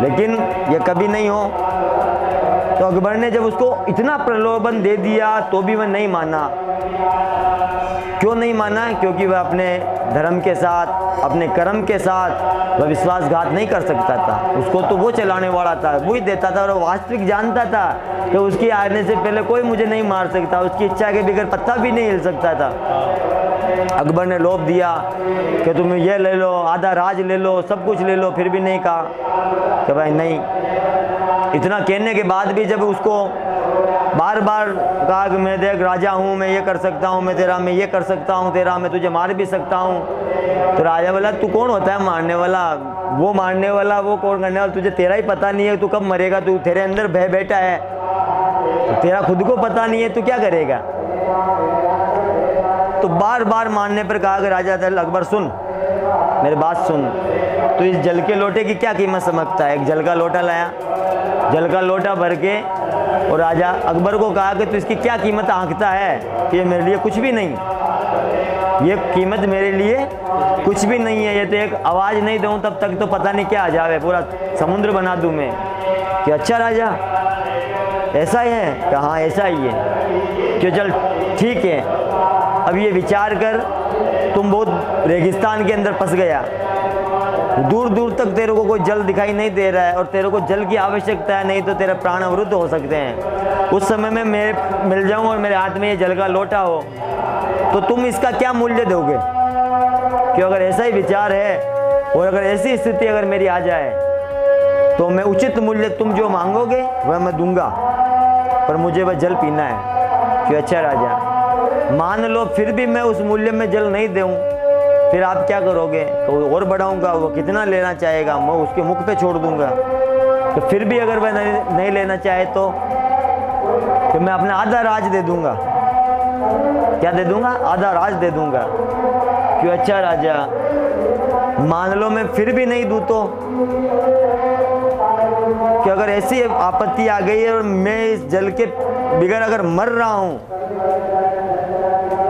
लेकिन ये कभी नहीं हो। तो अकबर ने जब उसको इतना प्रलोभन दे दिया तो भी वह नहीं माना। क्यों नहीं माना? क्योंकि वह अपने धर्म के साथ, अपने कर्म के साथ वह विश्वासघात नहीं कर सकता था। उसको तो वो चलाने वाला था, वो ही देता था और वास्तविक जानता था कि उसकी आने से पहले कोई मुझे नहीं मार सकता। उसकी इच्छा के बगैर पत्ता भी नहीं हिल सकता था। अकबर ने लोभ दिया कि तुम ये ले लो, आधा राज ले लो, सब कुछ ले लो, फिर भी नहीं कहा। कि भाई नहीं। इतना कहने के बाद भी जब उसको बार बार कहा कि मैं देख राजा हूँ, मैं ये कर सकता हूँ, मैं तेरा, मैं ये कर सकता हूँ, तेरा, मैं तुझे मार भी सकता हूँ। तो राजा बोला, तू कौन होता है मारने वाला? वो मारने वाला, वो कौन करने वाला? तुझे तेरा ही पता नहीं है, तू कब मरेगा? तू तेरे अंदर भय बैठा है। तो तेरा खुद को पता नहीं है, तू क्या करेगा? तो बार बार मानने पर कहा कि राजा दल अकबर, सुन, मेरी बात सुन। तो इस जल के लोटे की क्या कीमत समझता है? एक जल का लोटा लाया, जल का लोटा भर के, और राजा अकबर को कहा कि तू इसकी क्या कीमत आंकता है? कि ये मेरे लिए कुछ भी नहीं। ये कीमत मेरे लिए कुछ भी नहीं है। ये तो एक आवाज़ नहीं दूँ, तब तक तो पता नहीं क्या आ जावे, पूरा समुद्र बना दूँ मैं। कि अच्छा राजा, ऐसा ही है? कि हाँ ऐसा ही है। कि चल ठीक है। अब ये विचार कर तुम बहुत रेगिस्तान के अंदर फंस गया। दूर दूर तक तेरे को कोई जल दिखाई नहीं दे रहा है और तेरे को जल की आवश्यकता है, नहीं तो तेरे प्राण अवरुद्ध हो सकते हैं। उस समय में मैं मिल जाऊँ और मेरे हाथ में ये जल का लोटा हो तो तुम इसका क्या मूल्य दोगे? कि अगर ऐसा ही विचार है और अगर ऐसी स्थिति अगर मेरी आ जाए तो मैं उचित मूल्य तुम जो मांगोगे, वह मैं दूँगा। पर मुझे वह जल पीना है। कि अच्छा राजा मान लो फिर भी मैं उस मूल्य में जल नहीं दूँ। फिर आप क्या करोगे? तो और बढ़ाऊँगा वो कितना लेना चाहेगा मैं उसके मुख पे छोड़ दूँगा। तो फिर भी अगर वह नहीं, नहीं लेना चाहे तो फिर मैं अपना आधा राज दे दूँगा। क्या दे दूँगा? आधा राज दे दूँगा। क्यों? अच्छा राजा मान लो मैं फिर भी नहीं दूँ तो। कि अगर ऐसी आपत्ति आ गई है और मैं इस जल के बिगड़ अगर मर रहा हूँ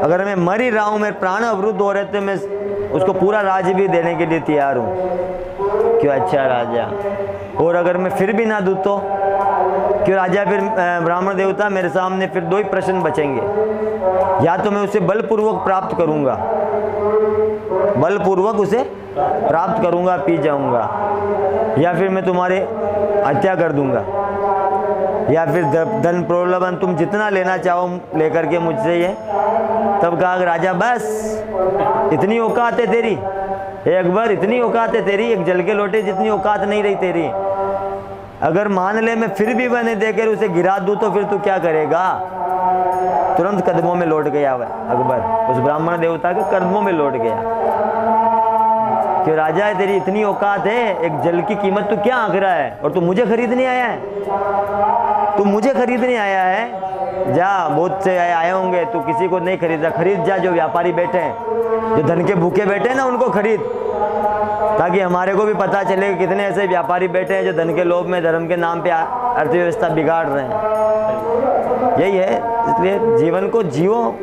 अगर मैं मर ही रहा हूँ मेरे प्राण अवरुद्ध हो रहे तो मैं उसको पूरा राज्य भी देने के लिए तैयार हूँ। क्यों अच्छा राजा? और अगर मैं फिर भी ना दूँ तो क्यों राजा फिर ब्राह्मण देवता मेरे सामने फिर दो ही प्रश्न बचेंगे। या तो मैं उसे बलपूर्वक प्राप्त करूँगा। बलपूर्वक उसे प्राप्त करूँगा, पी जाऊँगा। या फिर मैं तुम्हारे हत्या कर दूँगा। या फिर धन प्रलोभन तुम जितना लेना चाहो लेकर के मुझसे ये तब कहा राजा, बस, इतनी औकात है तेरी। हे अकबर, इतनी औकात है तेरी, एक जल के लोटे जितनी औकात नहीं रही तेरी। अगर मान ले मैं फिर भी बने देकर उसे गिरा दूँ तो फिर तू क्या करेगा? तुरंत कदमों में लौट गया वह अकबर। उस ब्राह्मण देवता के कदमों में लौट गया। कि राजा है तेरी, इतनी औकात है, एक जल की कीमत तू क्या आंक रहा है? और तू मुझे खरीदने आया है? तू मुझे खरीदने आया है? जा, बहुत से आए होंगे, तू किसी को नहीं खरीदा खरीद जा, जो व्यापारी बैठे हैं। जो धन के भूखे बैठे हैं ना, उनको खरीद। ताकि हमारे को भी पता चले कि कितने ऐसे व्यापारी बैठे हैं जो धन के लोभ में, धर्म के नाम पे अर्थव्यवस्था बिगाड़ रहे हैं। यही है, इसलिए जीवन को जियो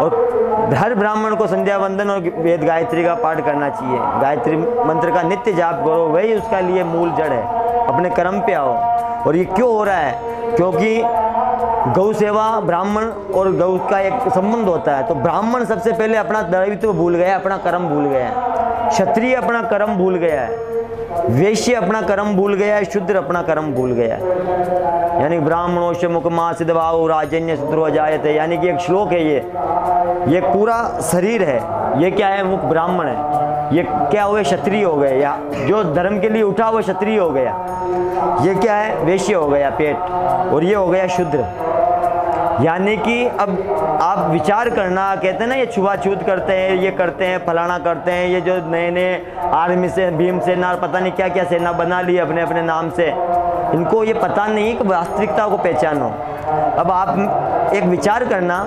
और हर ब्राह्मण को संध्या वंदन और वेद गायत्री का पाठ करना चाहिए। गायत्री मंत्र का नित्य जाप करो, वही उसका लिए मूल जड़ है। अपने कर्म पे आओ। और ये क्यों हो रहा है? क्योंकि गौ सेवा, ब्राह्मण और गौ का एक संबंध होता है। तो ब्राह्मण सबसे पहले अपना दैवित्व भूल गया, अपना कर्म भूल गया है। क्षत्रिय अपना कर्म भूल गया है। वैश्य अपना कर्म भूल गया है, शूद्र अपना कर्म भूल गया है। यानी ब्राह्मणों से मुखमा सिद्धभाव राजन्य शत्रु जायते यानी कि एक श्लोक है ये। ये पूरा शरीर है। ये क्या है? मुख ब्राह्मण है। ये क्या हुए? क्षत्रिय हो गए या जो धर्म के लिए उठा वो क्षत्रिय हो गया। ये क्या है? वैश्य हो गया, पेट। और ये हो गया शूद्र। यानी कि अब आप विचार करना, कहते हैं ना, ये छुआछूत करते हैं, ये करते हैं, फलाना करते हैं, ये जो नए नए आर्मी से, भीम सेना और पता नहीं क्या क्या सेना बना ली अपने अपने नाम से। इनको ये पता नहीं कि वास्तविकता को पहचानो। अब आप एक विचार करना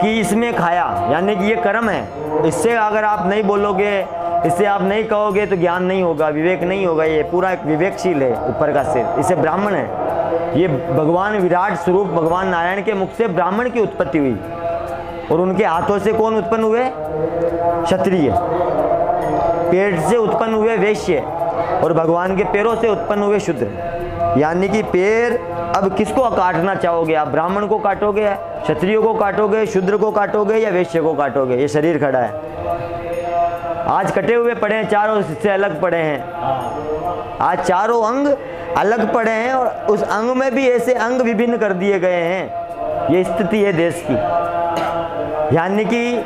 कि इसमें खाया, यानी कि ये कर्म है। इससे अगर आप नहीं बोलोगे, इससे आप नहीं कहोगे तो ज्ञान नहीं होगा, विवेक नहीं होगा। ये पूरा एक विवेकशील है, ऊपर का सिर। इसे ब्राह्मण है। ये भगवान विराट स्वरूप, भगवान नारायण के मुख से ब्राह्मण की उत्पत्ति हुई। और उनके हाथों से कौन उत्पन्न हुए? क्षत्रिय। पेट से उत्पन्न हुए वैश्य। और भगवान के पैरों से उत्पन्न हुए शूद्र। यानी कि पैर अब किसको काटना चाहोगे आप? ब्राह्मण को काटोगे, क्षत्रियो को काटोगे, शूद्र को काटोगे या वैश्य को काटोगे? ये शरीर खड़ा है। आज कटे हुए पड़े हैं, चारों से अलग पड़े हैं। आज चारों अंग अलग पड़े हैं और उस अंग में भी ऐसे अंग विभिन्न कर दिए गए हैं। ये स्थिति है देश की। यानी कि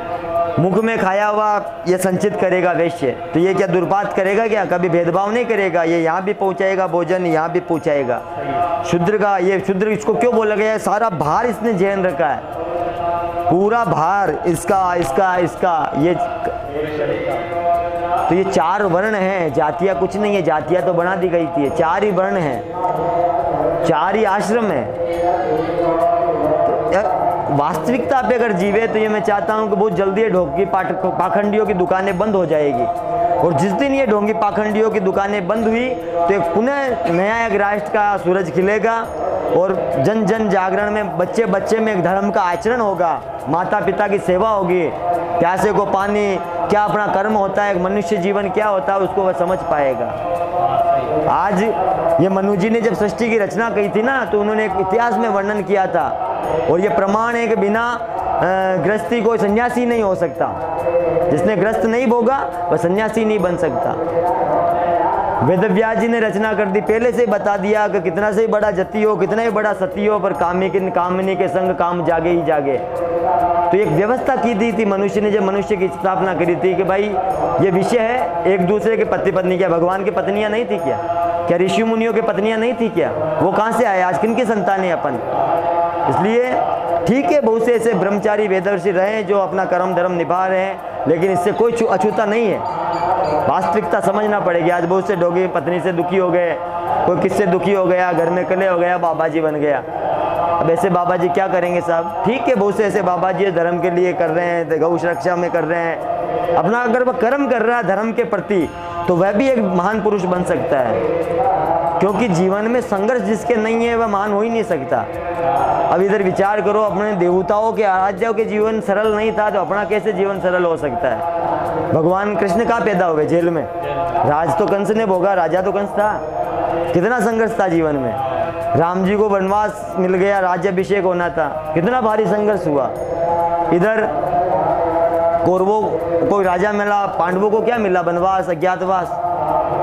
मुख में खाया हुआ ये संचित करेगा वैश्य। तो ये क्या दुर्पात करेगा क्या? कभी भेदभाव नहीं करेगा? ये यहाँ भी पहुँचाएगा भोजन, यहाँ भी पहुँचाएगा। शूद्र का ये शूद्र इसको क्यों बोला गया है? सारा भार इसने जैन रखा है। पूरा भार इसका इसका इसका, ये तो ये चार वर्ण हैं। जातियाँ कुछ नहीं है। जातियाँ तो बना दी गई थी। चार ही वर्ण हैं। चार ही आश्रम है। तो वास्तविकता पे अगर जीवे तो ये मैं चाहता हूँ कि बहुत जल्दी ये ढोंगी पाखंडियों की दुकानें बंद हो जाएगी। और जिस दिन ये ढोंगी पाखंडियों की दुकानें बंद हुई तो एक पुनः नया एक राष्ट्र का सूरज खिलेगा और जन जन जागरण में बच्चे बच्चे में एक धर्म का आचरण होगा। माता पिता की सेवा होगी। प्यासे को पानी, क्या अपना कर्म होता है मनुष्य जीवन क्या होता है, उसको वह समझ पाएगा। आज ये मनु जी ने जब सृष्टि की रचना की थी ना तो उन्होंने एक इतिहास में वर्णन किया था। और ये प्रमाण है कि बिना गृहस्थी कोई सन्यासी नहीं हो सकता। जिसने ग्रस्त नहीं भोगा, वह सन्यासी नहीं बन सकता। वेद व्यास जी ने रचना कर दी, पहले से बता दिया कि कितना से बड़ा जति हो, कितना ही बड़ा सती हो, पर कामी की, कामिनी के संग काम जागे ही जागे। तो एक व्यवस्था की दी थी मनुष्य ने, जब मनुष्य की स्थापना करी थी कि भाई, ये विषय है, एक दूसरे के पति पत्नी क्या, भगवान की पत्नियाँ नहीं थी क्या? क्या ऋषि मुनियों की पत्नियाँ नहीं थी क्या? वो कहाँ से आए? आज किन की संतान है अपन? इसलिए ठीक है, बहुत से ऐसे ब्रह्मचारी वेदर्षि रहे जो अपना कर्म धर्म निभा रहे हैं, लेकिन इससे कोई अछूता नहीं है। वास्तविकता समझना पड़ेगी। आज बहुत से डोगी पत्नी से दुखी हो गए, कोई किससे दुखी हो गया, घर में कले हो गया बाबा जी बन गया। अब ऐसे बाबा जी क्या करेंगे साहब? ठीक है, बहुत से ऐसे बाबा जी धर्म के लिए कर रहे हैं, गौ सुरक्षा में कर रहे हैं। अपना अगर वह कर्म कर रहा है धर्म के प्रति तो वह भी एक महान पुरुष बन सकता है। क्योंकि जीवन में संघर्ष जिसके नहीं है, वह मान हो ही नहीं सकता। अब इधर विचार करो, अपने देवताओं के आराध्यों के जीवन सरल नहीं था तो अपना कैसे जीवन सरल हो सकता है? भगवान कृष्ण कहाँ पैदा हुए जेल में? राज तो कंस ने भोगा, राजा तो कंस था। कितना संघर्ष था जीवन में? राम जी को वनवास मिल गया, राज्यभिषेक होना था। कितना भारी संघर्ष हुआ। इधर कौरवों को राजा मिला, पांडवों को क्या मिला, वनवास, अज्ञातवास?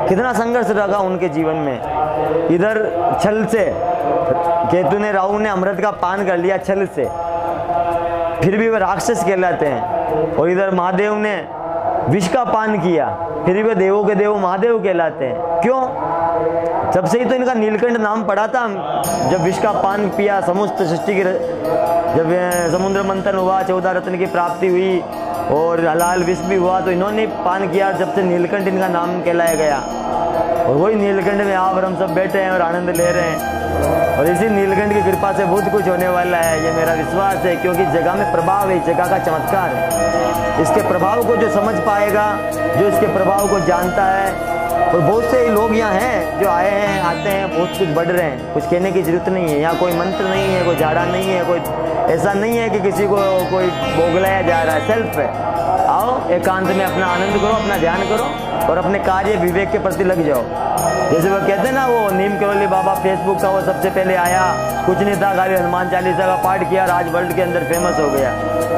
कितना संघर्ष रहा उनके जीवन में। इधर छल से, केतु ने, राहु ने अमृत का पान कर लिया छल से। फिर भी वे राक्षस कहलाते हैं। और इधर महादेव ने विष का पान किया। फिर भी वे देवों के देव महादेव कहलाते हैं। क्यों? जब से ही तो इनका नीलकंठ नाम पड़ा था, जब विष का पान पिया, समस्त सृष्टि की जब समुद्र मंथन हुआ, चौदह रत्न की प्राप्ति हुई और लाल विष भी हुआ तो इन्होंने पान किया जब से नीलकंठ इनका नाम कहलाया गया। और वही नीलकंठ में आप और हम सब बैठे हैं और आनंद ले रहे हैं। और इसी नीलकंठ की कृपा से बहुत कुछ होने वाला है, ये मेरा विश्वास है, क्योंकि जगह में प्रभाव है, जगह का चमत्कार है। इसके प्रभाव को जो समझ पाएगा, जो इसके प्रभाव को जानता है और बहुत से लोग यहाँ हैं जो आए हैं, आते हैं, बहुत कुछ बढ़ रहे हैं। कुछ कहने की ज़रूरत नहीं है, यहाँ कोई मंत्र नहीं है, कोई झाड़ा नहीं है, कोई ऐसा नहीं है कि किसी को कोई बोगलाया जा रहा है। सेल्फ है। आओ एकांत में अपना आनंद करो, अपना ध्यान करो और अपने कार्य विवेक के प्रति लग जाओ। जैसे वो कहते हैं ना, वो नीम करोली बाबा फेसबुक का वो सबसे पहले आया। कुछ नहीं था खाली हनुमान चालीसा का पाठ किया आज वर्ल्ड के अंदर फ़ेमस हो गया।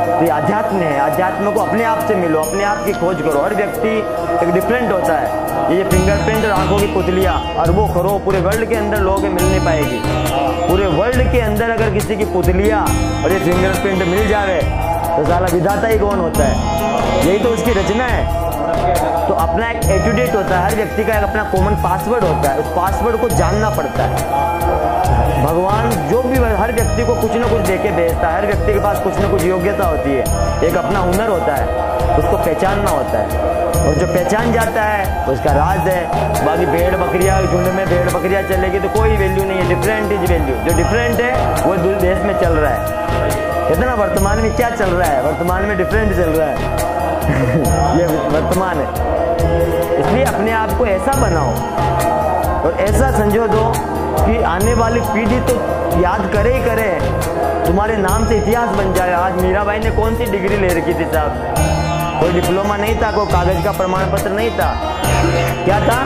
तो ये अध्यात्म है अध्यात्म को अपने आप से मिलो, अपने आप की खोज करो। हर व्यक्ति एक डिफरेंट होता है। ये फिंगरप्रिंट और आँखों की पुतलियाँ, और वो करो, पूरे वर्ल्ड के अंदर लोगों मिल नहीं पाएगी। पूरे वर्ल्ड के अंदर अगर किसी की पुतलियाँ और ये फिंगरप्रिंट मिल जावे तो साला विधाता ही कौन होता है? यही तो उसकी रचना है। तो अपना एक एटीट्यूड होता है, हर व्यक्ति का एक अपना कॉमन पासवर्ड होता है। उस पासवर्ड को जानना पड़ता है। भगवान जो भी हर व्यक्ति को कुछ ना कुछ देके भेजता है, हर व्यक्ति के पास कुछ ना कुछ योग्यता होती है। एक अपना हुनर होता है, उसको पहचानना होता है। और जो पहचान जाता है उसका राज है। बाकी भेड़ बकरिया, झुंड में भेड़ बकरियाँ चलेगी तो कोई वैल्यू नहीं है डिफरेंट इज़ वैल्यू जो डिफरेंट है, वो देश में चल रहा है। कहते ना वर्तमान में क्या चल रहा है? वर्तमान में डिफरेंट चल रहा है। ये वर्तमान है। इसलिए अपने आप को ऐसा बनाओ। और ऐसा संजो दो कि आने वाली पीढ़ी तो याद करे ही करे। तुम्हारे नाम से इतिहास बन जाए। आज मीराबाई ने कौन सी डिग्री ले रखी थी साहब? कोई डिप्लोमा नहीं था, कोई कागज़ का प्रमाण पत्र नहीं था। क्या था?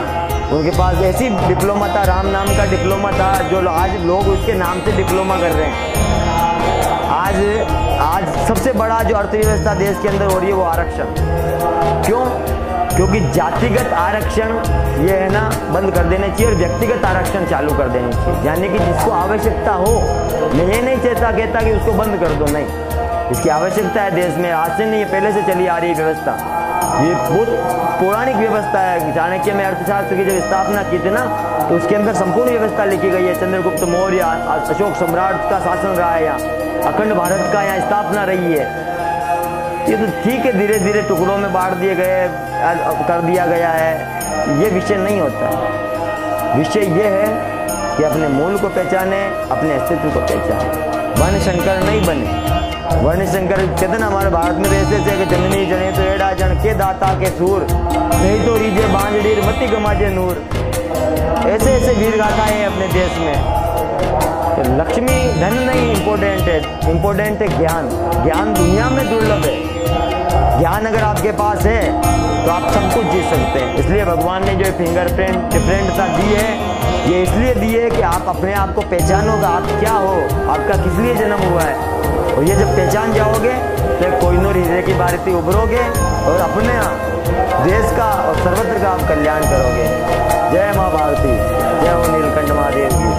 उनके पास ऐसी डिप्लोमा था, राम नाम का डिप्लोमा था, जो आज लोग उसके नाम से डिप्लोमा कर रहे हैं। आज आज सबसे बड़ा जो अर्थव्यवस्था देश के अंदर हो रही है वो आरक्षण। क्यों? क्योंकि जातिगत आरक्षण ये है ना, बंद कर देने चाहिए और व्यक्तिगत आरक्षण चालू कर देने चाहिए। यानी कि जिसको आवश्यकता हो, मैं ये नहीं चाहता कहता कि उसको बंद कर दो, नहीं। इसकी आवश्यकता है देश में। आज से नहीं पहले से चली आ रही व्यवस्था। ये बहुत पौराणिक व्यवस्था है। चाणक्य में अर्थशास्त्र की जब स्थापना की थी ना तो उसके अंदर संपूर्ण व्यवस्था लिखी गई है। चंद्रगुप्त मौर्य, अशोक सम्राट का शासन रहा है यहाँ। अखंड भारत का यहाँ स्थापना रही है। ये तो ठीक है धीरे धीरे टुकड़ों में बांट दिए गए कर दिया गया है। ये विषय नहीं होता। विषय ये है कि अपने मूल को पहचाने, अपने अस्तित्व को पहचाने। वन शंकर नहीं बने। वर्ण शंकर कहते ना हमारे भारत में ऐसे ऐसे कि जननी, जने तो एड़ा, जन के दाता के सूर। नहीं तो रीजे बांजडीर मती गमाजे नूर। ऐसे ऐसे वीर गाथाएँ हैं अपने देश में। तो लक्ष्मी धन नहीं इम्पोर्टेंट है। इम्पोर्टेंट है ज्ञान। ज्ञान दुनिया में दुर्लभ है। ज्ञान अगर आपके पास है तो आप सब कुछ जीत सकते हैं। इसलिए भगवान ने जो फिंगरप्रिंट डिफरेंटता दी है, ये इसलिए दी है कि आप अपने आप को पहचानोगे। आप क्या हो? आपका किस लिए जन्म हुआ है? और ये जब पहचान जाओगे तो कोई कोहिनूर हीरे की बारिती उभरोगे और अपने देश का और सर्वत्र का आप कल्याण करोगे। जय माँ भारती, जय हो नीलकंठ महादेव की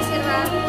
करें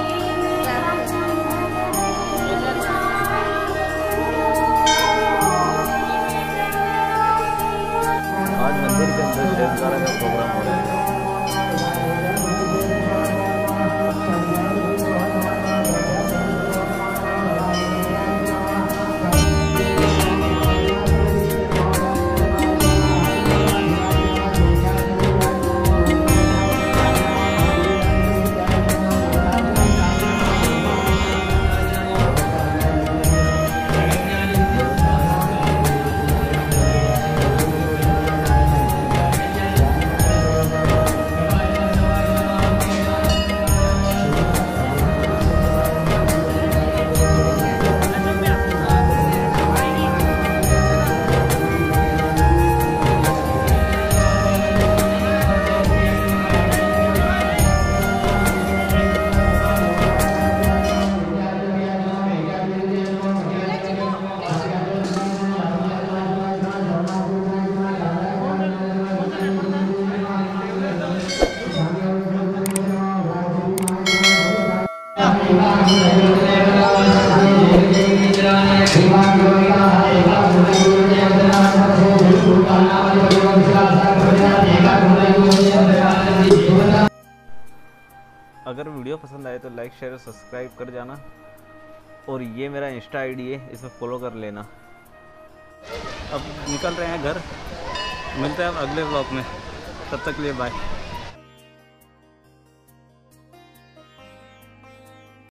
सब्सक्राइब कर जाना और ये मेरा इंस्टा आईडी है, इसमें फॉलो कर लेना। अब निकल रहे हैं घर। मिलते हैं अब अगले ब्लॉग में। तब तक लिए बाय